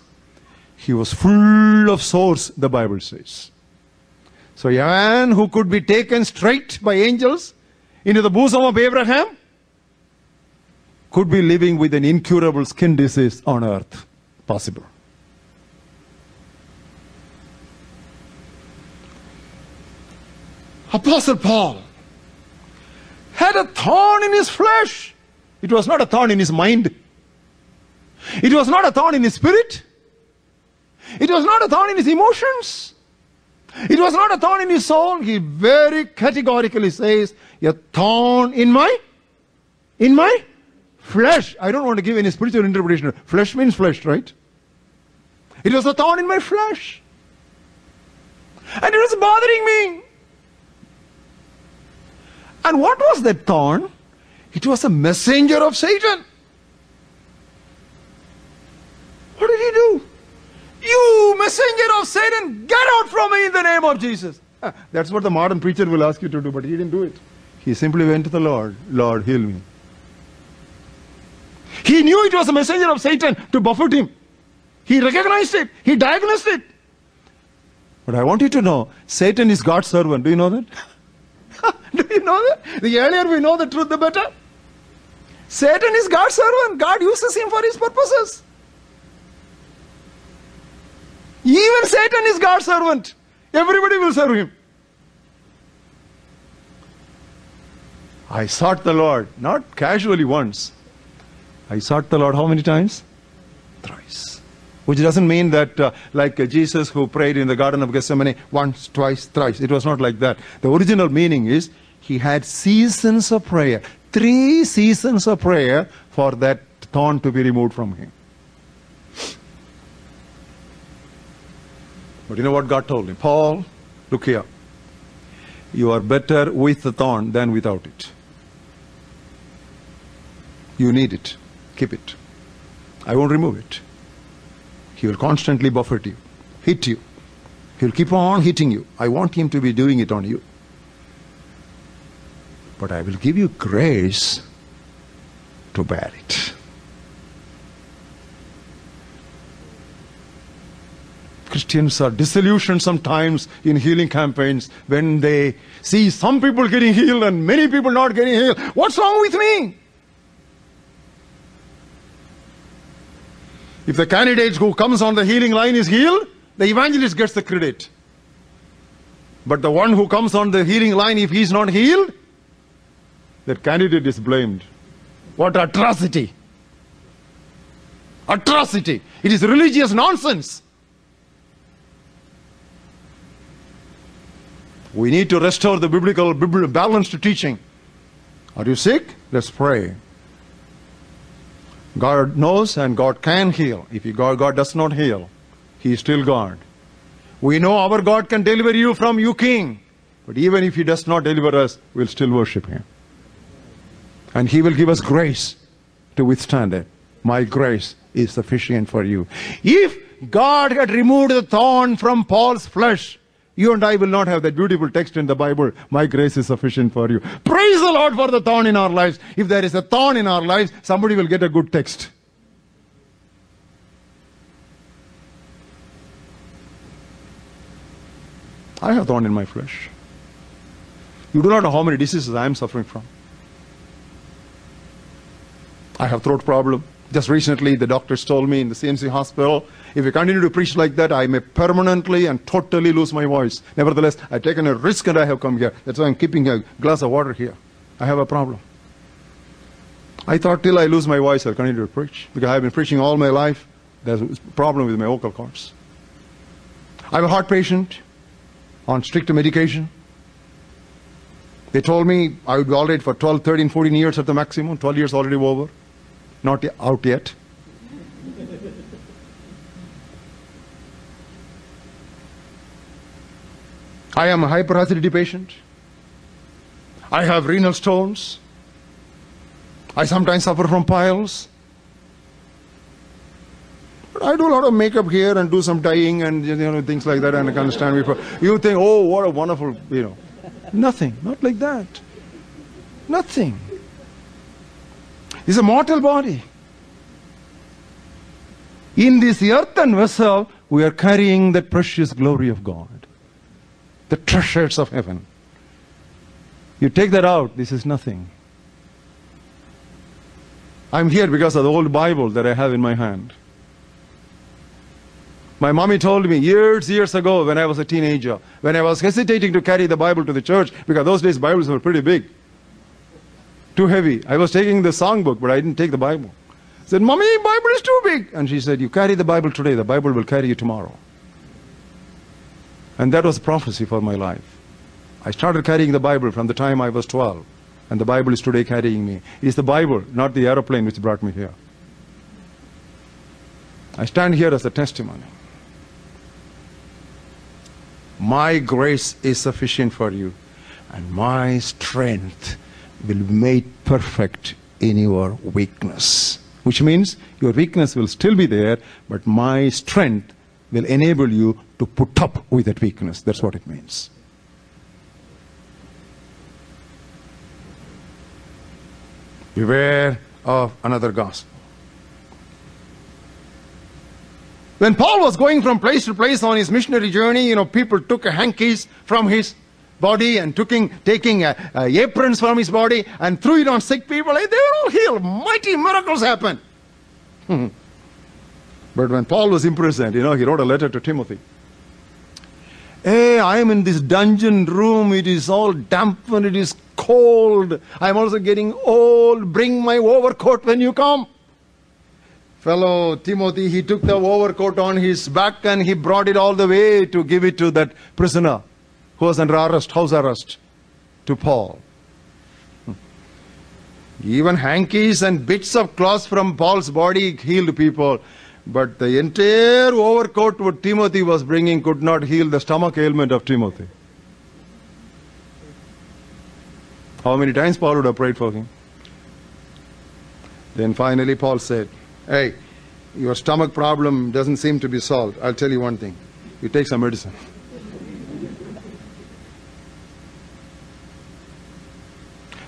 He was full of sores, the Bible says. So, a man who could be taken straight by angels into the bosom of Abraham could be living with an incurable skin disease on earth. Possible. Apostle Paul had a thorn in his flesh. It was not a thorn in his mind. It was not a thorn in his spirit. It was not a thorn in his emotions. It was not a thorn in his soul. He very categorically says, a thorn in my, in my flesh. I don't want to give any spiritual interpretation. Flesh means flesh, right? It was a thorn in my flesh. And it was bothering me. And what was that thorn? It was a messenger of Satan. What did he do? You messenger of Satan, get out from me in the name of Jesus. Ah, that's what the modern preacher will ask you to do, but he didn't do it. He simply went to the Lord, Lord, heal me. He knew it was a messenger of Satan to buffet him. He recognized it. He diagnosed it. But I want you to know, Satan is God's servant. Do you know that? Do you know that? The earlier we know the truth, the better. Satan is God's servant. God uses him for his purposes. Even Satan is God's servant. Everybody will serve him. I sought the Lord, not casually once. I sought the Lord how many times? Thrice. Which doesn't mean that, uh, like uh, Jesus who prayed in the Garden of Gethsemane, once, twice, thrice. It was not like that. The original meaning is he had seasons of prayer, three seasons of prayer for that thorn to be removed from him. But you know what God told him? Paul, look here. You are better with the thorn than without it. You need it. Keep it. I won't remove it. He will constantly buffet you, hit you. He'll keep on hitting you. I want him to be doing it on you. But I will give you grace to bear it. Christians are disillusioned sometimes in healing campaigns when they see some people getting healed and many people not getting healed. What's wrong with me? If the candidate who comes on the healing line is healed, the evangelist gets the credit. But the one who comes on the healing line, if he is not healed, that candidate is blamed. What atrocity! Atrocity! It is religious nonsense. We need to restore the biblical, biblical balanced teaching. Are you sick? Let's pray. God knows and God can heal. If God, God does not heal, He is still God. We know our God can deliver you from you king. But even if He does not deliver us, we'll still worship Him. And He will give us grace to withstand it. My grace is sufficient for you. If God had removed the thorn from Paul's flesh, you and I will not have that beautiful text in the Bible. My grace is sufficient for you. Praise the Lord for the thorn in our lives. If there is a thorn in our lives, somebody will get a good text. I have thorn in my flesh. You do not know how many diseases I am suffering from. I have throat problem. Just recently, the doctors told me in the CMC hospital, if I continue to preach like that, I may permanently and totally lose my voice. Nevertheless, I've taken a risk and I have come here. That's why I'm keeping a glass of water here. I have a problem. I thought till I lose my voice, I'll continue to preach. Because I've been preaching all my life. There's a problem with my vocal cords. I'm a heart patient on strict medication. They told me I would be all right for 12, 13, 14 years at the maximum. 12 years already over. Not out yet. I am a hyperacidity patient. I have renal stones. I sometimes suffer from piles. But I do a lot of makeup here and do some dyeing and you know things like that and I can stand before. You think, oh, what a wonderful, you know. Nothing, not like that. Nothing. It's a mortal body. In this earthen vessel, we are carrying the precious glory of God, the treasures of heaven. You take that out, this is nothing. I'm here because of the old Bible that I have in my hand. My mommy told me years, years ago when I was a teenager, when I was hesitating to carry the Bible to the church, because those days Bibles were pretty big, too heavy. I was taking the songbook, but I didn't take the Bible. I said, Mommy, Bible is too big. And she said, You carry the Bible today, the Bible will carry you tomorrow. And that was prophecy for my life. I started carrying the Bible from the time I was 12. And the Bible is today carrying me. It is the Bible, not the aeroplane, which brought me here. I stand here as a testimony. My grace is sufficient for you, and my strength will be made perfect in your weakness. which means your weakness will still be there, but my strength will enable you to put up with that weakness. That's what it means. Beware of another gospel. When Paul was going from place to place on his missionary journey, you know, people took hankies from his body and taking, taking uh, uh, aprons from his body and threw it on sick people. And They were all healed. Mighty miracles happened. but when Paul was imprisoned, you know, he wrote a letter to Timothy. Hey, I am in this dungeon room. It is all damp and it is cold. I am also getting old. Bring my overcoat when you come. Fellow Timothy, he took the overcoat on his back and he brought it all the way to give it to that prisoner who was under arrest, house arrest, to Paul. Hmm. Even hankies and bits of cloth from Paul's body healed people. But the entire overcoat what Timothy was bringing could not heal the stomach ailment of Timothy. How many times Paul would have prayed for him? Then finally Paul said, Hey, your stomach problem doesn't seem to be solved. I'll tell you one thing. You take some medicine.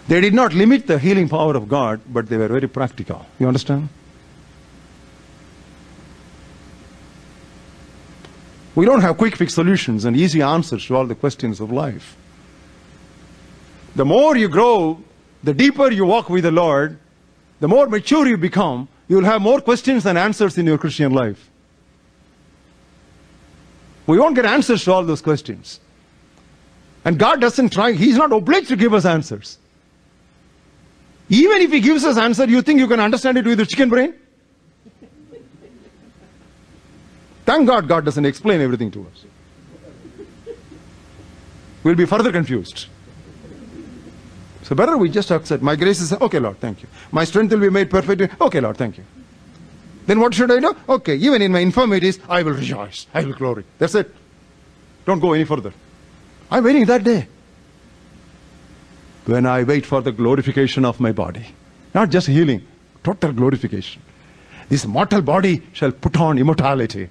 They did not limit the healing power of God, but they were very practical. You understand? We don't have quick fix solutions and easy answers to all the questions of life. The more you grow, the deeper you walk with the Lord, the more mature you become, you will have more questions than answers in your Christian life. We won't get answers to all those questions. And God doesn't try, He's not obliged to give us answers. Even if He gives us answer, you think you can understand it with your chicken brain? Thank God God doesn't explain everything to us. We'll be further confused. So better we just accept. My grace is okay, Lord, thank you. My strength will be made perfect. Okay, Lord, thank you. Then what should I do? Okay, even in my infirmities, I will rejoice. I will glory. That's it. Don't go any further. I'm waiting that day. When I wait for the glorification of my body. Not just healing, total glorification. This mortal body shall put on immortality.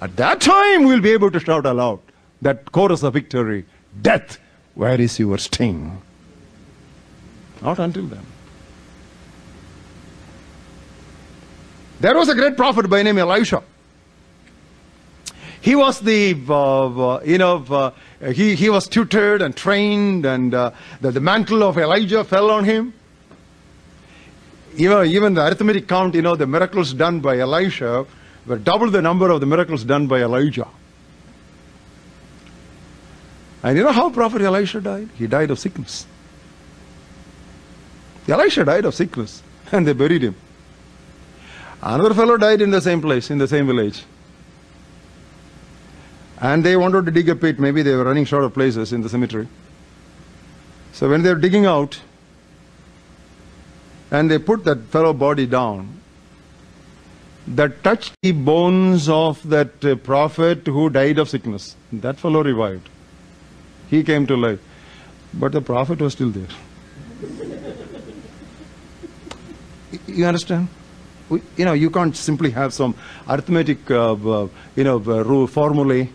At that time, we'll be able to shout aloud that chorus of victory Death, where is your sting? Not until then. There was a great prophet by name Elisha. He was the, uh, uh, you know, uh, he, he was tutored and trained, and uh, the, the mantle of Elijah fell on him. Even, even the arithmetic count, you know, the miracles done by Elisha were double the number of the miracles done by Elijah. And you know how Prophet Elisha died? He died of sickness. Elisha died of sickness, and they buried him. Another fellow died in the same place, in the same village. And they wanted to dig a pit. Maybe they were running short of places in the cemetery. So when they were digging out, and they put that fellow body down, that touched the bones of that uh, prophet who died of sickness. That fellow revived. He came to life. But the prophet was still there. you understand? You know, you can't simply have some arithmetic, uh, uh, you know, uh, formulae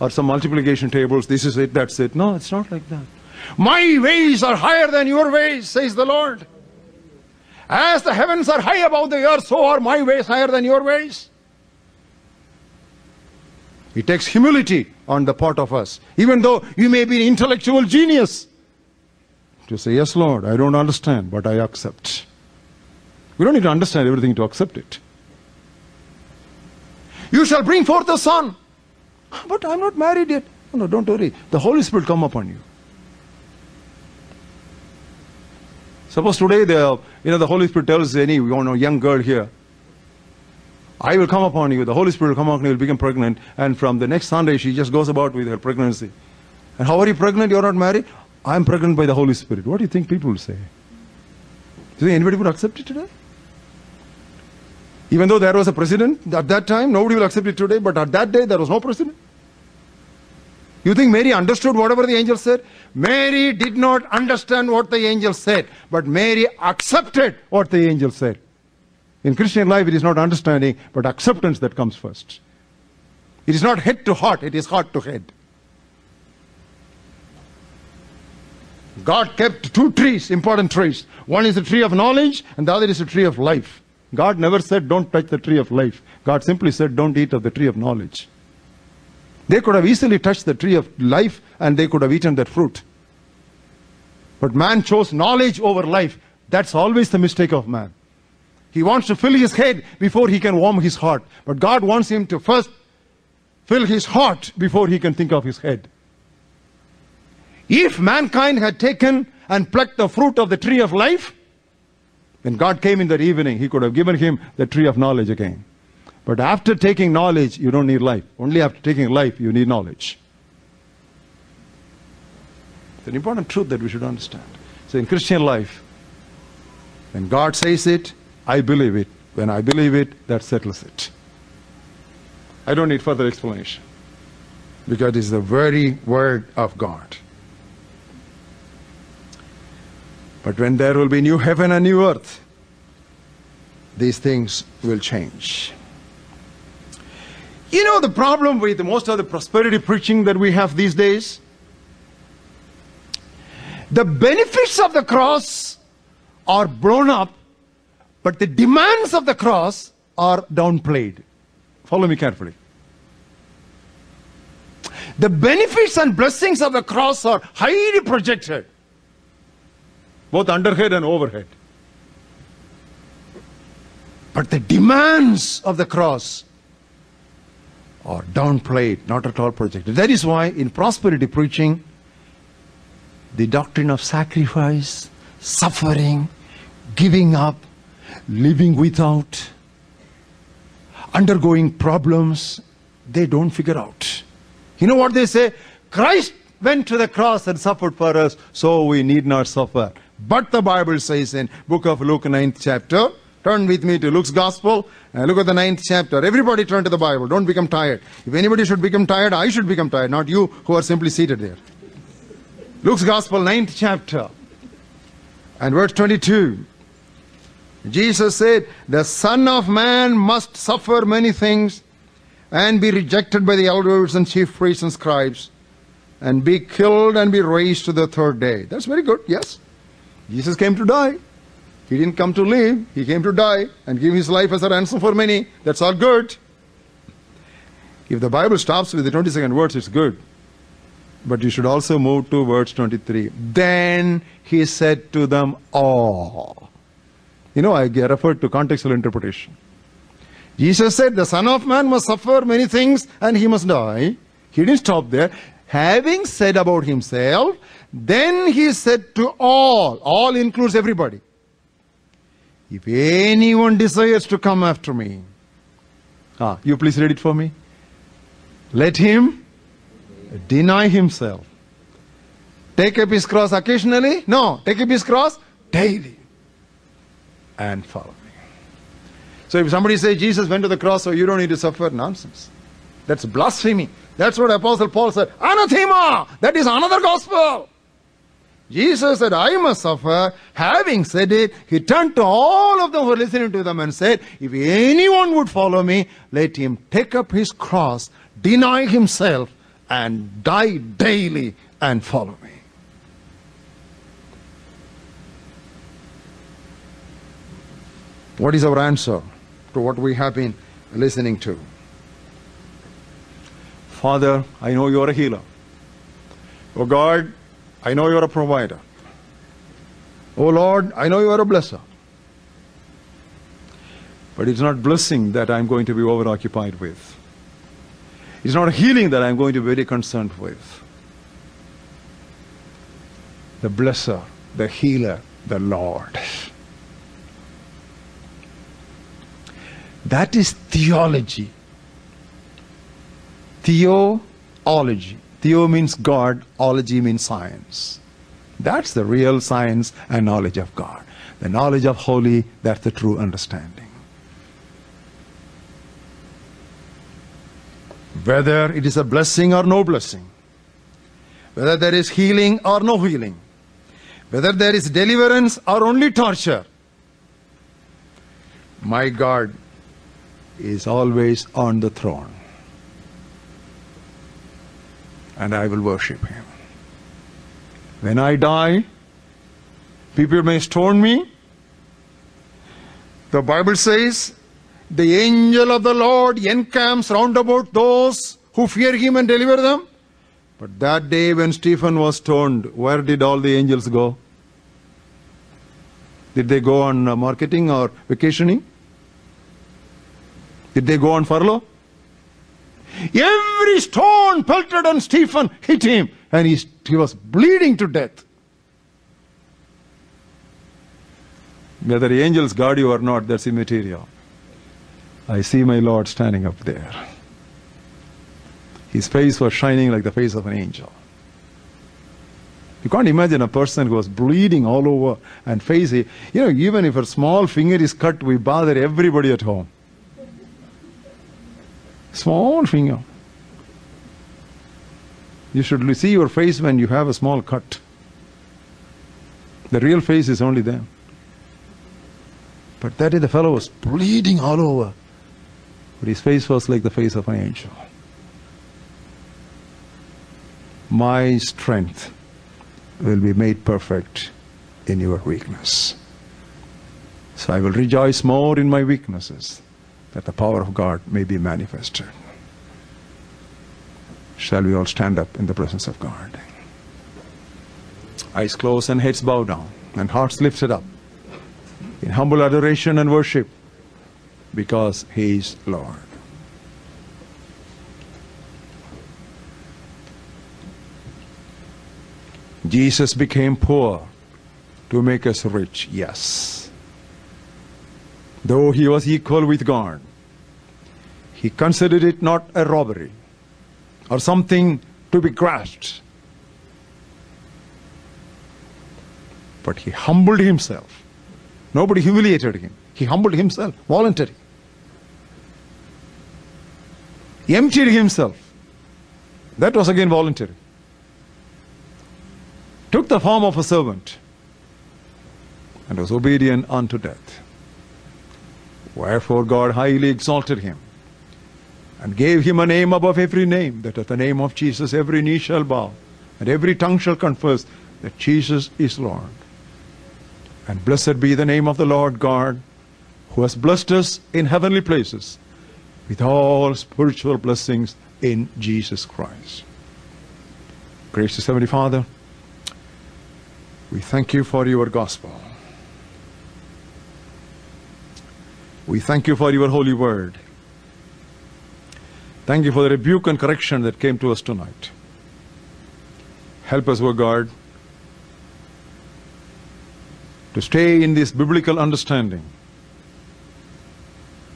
or some multiplication tables. This is it, that's it. No, it's not like that. My ways are higher than your ways, says the Lord. As the heavens are high above the earth, so are my ways higher than your ways. It takes humility on the part of us, even though you may be an intellectual genius, to say, Yes, Lord, I don't understand, but I accept. We don't need to understand everything to accept it. You shall bring forth a son. But I'm not married yet. No, don't worry. The Holy Spirit come upon you. Suppose today the you know the Holy Spirit tells any you know, young girl here, I will come upon you, the Holy Spirit will come upon you, will become pregnant, and from the next Sunday she just goes about with her pregnancy. And how are you pregnant? You're not married? I'm pregnant by the Holy Spirit. What do you think people will say? Do you think anybody would accept it today? Even though there was a president at that time, nobody will accept it today, but at that day there was no president. You think Mary understood whatever the angel said? Mary did not understand what the angel said, but Mary accepted what the angel said. In Christian life, it is not understanding, but acceptance that comes first. It is not head to heart, it is heart to head. God kept two trees, important trees. One is the tree of knowledge, and the other is the tree of life. God never said, Don't touch the tree of life. God simply said, Don't eat of the tree of knowledge. They could have easily touched the tree of life and they could have eaten that fruit. But man chose knowledge over life. That's always the mistake of man. He wants to fill his head before he can warm his heart. But God wants him to first fill his heart before he can think of his head. If mankind had taken and plucked the fruit of the tree of life, when God came in that evening, he could have given him the tree of knowledge again. But after taking knowledge, you don't need life. Only after taking life, you need knowledge. It's an important truth that we should understand. So in Christian life, when God says it, I believe it. When I believe it, that settles it. I don't need further explanation. Because it is the very word of God. But when there will be new heaven and new earth, these things will change. You know the problem with most of the prosperity preaching that we have these days? The benefits of the cross are blown up, but the demands of the cross are downplayed. Follow me carefully. The benefits and blessings of the cross are highly projected, both underhead and overhead. But the demands of the cross are downplayed, not at all projected. That is why in prosperity preaching, the doctrine of sacrifice, suffering, giving up, living without, undergoing problems, they don't figure out. You know what they say? Christ went to the cross and suffered for us, so we need not suffer. But the Bible says in book of Luke 9th chapter, turn with me to Luke's gospel, and look at the 9th chapter. Everybody turn to the Bible, don't become tired. If anybody should become tired, I should become tired, not you who are simply seated there. Luke's gospel 9th chapter, and verse 22. Jesus said, The Son of Man must suffer many things and be rejected by the elders and chief priests and scribes and be killed and be raised to the third day. That's very good, yes. Jesus came to die. He didn't come to live, he came to die and give his life as a ransom for many. That's all good. If the Bible stops with the 22nd verse, it's good. But you should also move to verse 23. Then he said to them all. You know, I referred to contextual interpretation. Jesus said, The Son of Man must suffer many things and he must die. He didn't stop there. Having said about himself, then he said to all, all includes everybody. If anyone desires to come after me, ah, you please read it for me. Let him deny himself. Take up his cross occasionally? No, take up his cross daily and follow me. So if somebody says Jesus went to the cross so you don't need to suffer, nonsense. That's blasphemy. That's what Apostle Paul said. Anathema! That is another gospel. Jesus said, I must suffer. Having said it, he turned to all of them who were listening to them and said, If anyone would follow me, let him take up his cross, deny himself, and die daily and follow me. What is our answer to what we have been listening to? Father, I know you're a healer. Oh God, I know you're a provider. Oh Lord, I know you are a blesser. But it's not blessing that I'm going to be overoccupied with. It's not healing that I'm going to be very concerned with. The blesser, the healer, the Lord. That is theology. Theology. Theo means God, ology means science. That's the real science and knowledge of God. The knowledge of holy, that's the true understanding. Whether it is a blessing or no blessing, whether there is healing or no healing, whether there is deliverance or only torture, my God is always on the throne. And I will worship him. When I die, people may stone me. The Bible says, the angel of the Lord encamps round about those who fear him and deliver them. But that day when Stephen was stoned, where did all the angels go? Did they go on marketing or vacationing? Did they go on furlough? Every stone pelted on Stephen hit him, and he, he was bleeding to death. Whether the angels guard you or not, that's immaterial. I see my Lord standing up there. His face was shining like the face of an angel. You can't imagine a person who was bleeding all over and face, you know, even if a small finger is cut, we bother everybody at home. Small finger. You should see your face when you have a small cut. The real face is only there. But that day the fellow was bleeding all over. But his face was like the face of an angel. My strength will be made perfect in your weakness. So I will rejoice more in my weaknesses, that the power of God may be manifested. Shall we all stand up in the presence of God? Eyes closed and heads bowed down, and hearts lifted up in humble adoration and worship because He is Lord. Jesus became poor to make us rich, yes. Though he was equal with God, he considered it not a robbery or something to be grasped. But he humbled himself. Nobody humiliated him. He humbled himself, voluntarily. He emptied himself. That was again voluntary. Took the form of a servant and was obedient unto death. Wherefore God highly exalted him and gave him a name above every name, that at the name of Jesus every knee shall bow and every tongue shall confess that Jesus is Lord. And blessed be the name of the Lord God, who has blessed us in heavenly places with all spiritual blessings in Jesus Christ. Gracious Heavenly Father, we thank you for your gospel. We thank you for your holy word. Thank you for the rebuke and correction that came to us tonight. Help us, O God, to stay in this biblical understanding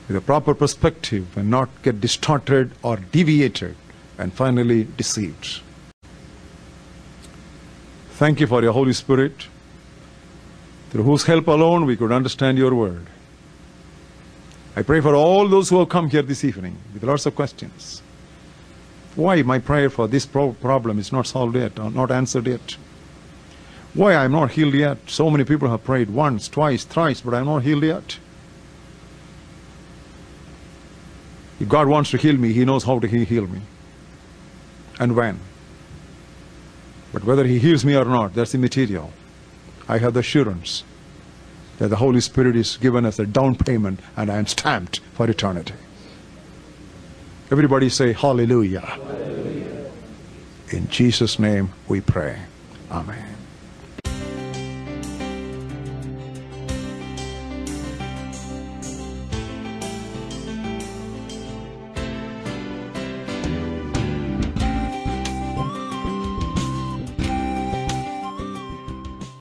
with a proper perspective and not get distorted or deviated and finally deceived. Thank you for your Holy Spirit, through whose help alone we could understand your word. I pray for all those who have come here this evening with lots of questions. Why my prayer for this pro- problem is not solved yet or not answered yet? Why I'm not healed yet? So many people have prayed once, twice, thrice, but I'm not healed yet. If God wants to heal me, He knows how to he- heal me and when. But whether He heals me or not, that's immaterial. I have the assurance that the Holy Spirit is given as a down payment and I am stamped for eternity. Everybody say hallelujah. In Jesus' name we pray. Amen.